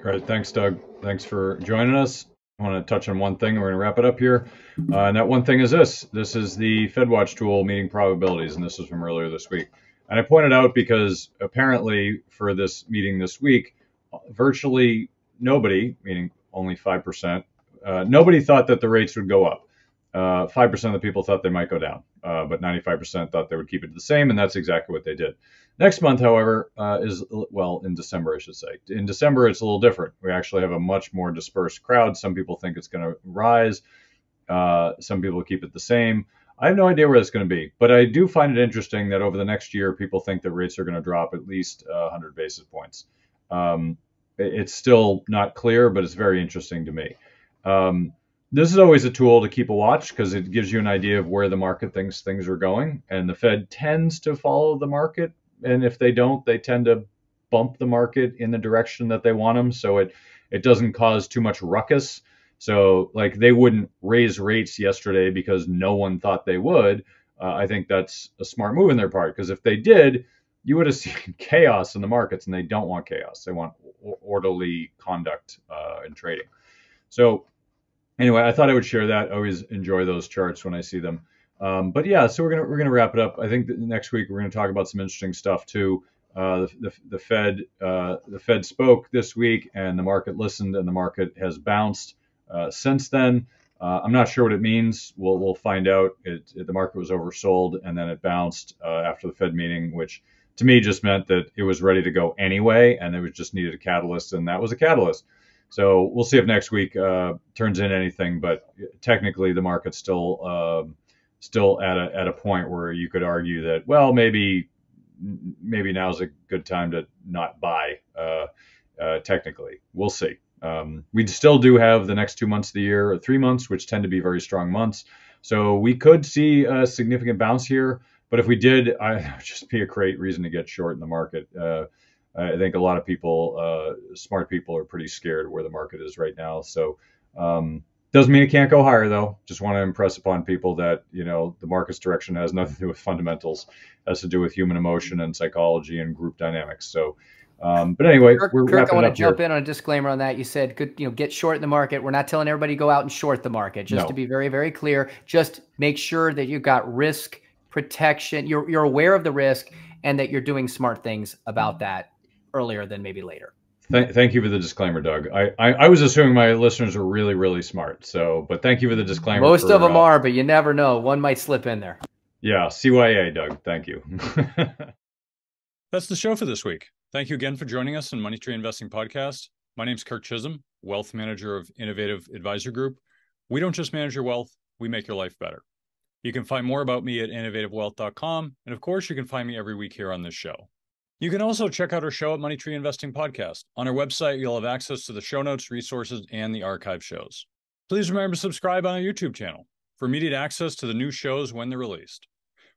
Speaker 1: Great. Thanks, Doug. Thanks for joining us. I want to touch on one thing. We're going to wrap it up here. Uh, and that one thing is this this is the FedWatch tool meeting probabilities, and this is from earlier this week. And I pointed out because apparently for this meeting this week, virtually nobody, meaning only 5%, uh, nobody thought that the rates would go up. Uh, 5% of the people thought they might go down, uh, but 95% thought they would keep it the same, and that's exactly what they did. Next month, however, uh, is well in December, I should say. In December, it's a little different. We actually have a much more dispersed crowd. Some people think it's going to rise. Uh, some people keep it the same. I have no idea where that's going to be, but I do find it interesting that over the next year, people think that rates are going to drop at least uh, 100 basis points. Um, it's still not clear, but it's very interesting to me. Um, this is always a tool to keep a watch because it gives you an idea of where the market thinks things are going, and the Fed tends to follow the market and if they don't, they tend to bump the market in the direction that they want them. So it it doesn't cause too much ruckus. So like they wouldn't raise rates yesterday because no one thought they would. Uh, I think that's a smart move in their part because if they did, you would have seen chaos in the markets, and they don't want chaos. They want orderly conduct uh, in trading. So anyway, I thought I would share that. I always enjoy those charts when I see them. Um, but yeah, so we're gonna we're gonna wrap it up. I think next week we're gonna talk about some interesting stuff too. Uh, the, the, the, Fed uh, the Fed spoke this week, and the market listened, and the market has bounced uh, since then. Uh, I'm not sure what it means. We'll we'll find out. It, it, the market was oversold, and then it bounced uh, after the Fed meeting, which to me just meant that it was ready to go anyway, and it was just needed a catalyst, and that was a catalyst. So we'll see if next week uh, turns in anything. But technically, the market's still um, still at a at a point where you could argue that well maybe maybe now's a good time to not buy. Uh, uh, technically, we'll see. Um, we still do have the next two months of the year, or three months, which tend to be very strong months. So we could see a significant bounce here. But if we did, I would just be a great reason to get short in the market. Uh, I think a lot of people, uh, smart people, are pretty scared where the market is right now. So um, doesn't mean it can't go higher though. Just want to impress upon people that you know the market's direction has nothing to do with fundamentals, it has to do with human emotion and psychology and group dynamics. So, um, but anyway,
Speaker 2: Kirk, we're Kirk, I want to jump here. in on a disclaimer on that. You said good, you know, get short in the market. We're not telling everybody to go out and short the market. Just no. to be very, very clear, just make sure that you've got risk protection. You're you're aware of the risk and that you're doing smart things about that earlier than maybe later.
Speaker 1: Th- thank you for the disclaimer, Doug. I, I, I, was assuming my listeners are really, really smart. So, but thank you for the disclaimer.
Speaker 2: Most
Speaker 1: for,
Speaker 2: of them uh, are, but you never know. One might slip in there.
Speaker 1: Yeah, CYA, Doug. Thank you.
Speaker 3: That's the show for this week. Thank you again for joining us on Money Tree Investing Podcast. My name is Kirk Chisholm, wealth manager of Innovative Advisor Group. We don't just manage your wealth, we make your life better. You can find more about me at innovativewealth.com. And of course, you can find me every week here on this show. You can also check out our show at Money Tree Investing Podcast. On our website, you'll have access to the show notes, resources, and the archive shows. Please remember to subscribe on our YouTube channel for immediate access to the new shows when they're released.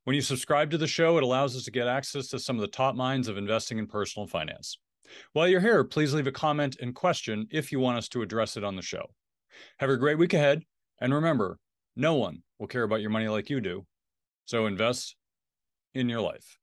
Speaker 3: When you subscribe to the show, it allows us to get access to some of the top minds of investing in personal finance. While you're here, please leave a comment and question if you want us to address it on the show. Have a great week ahead, and remember, no one will care about your money like you do. So invest in your life.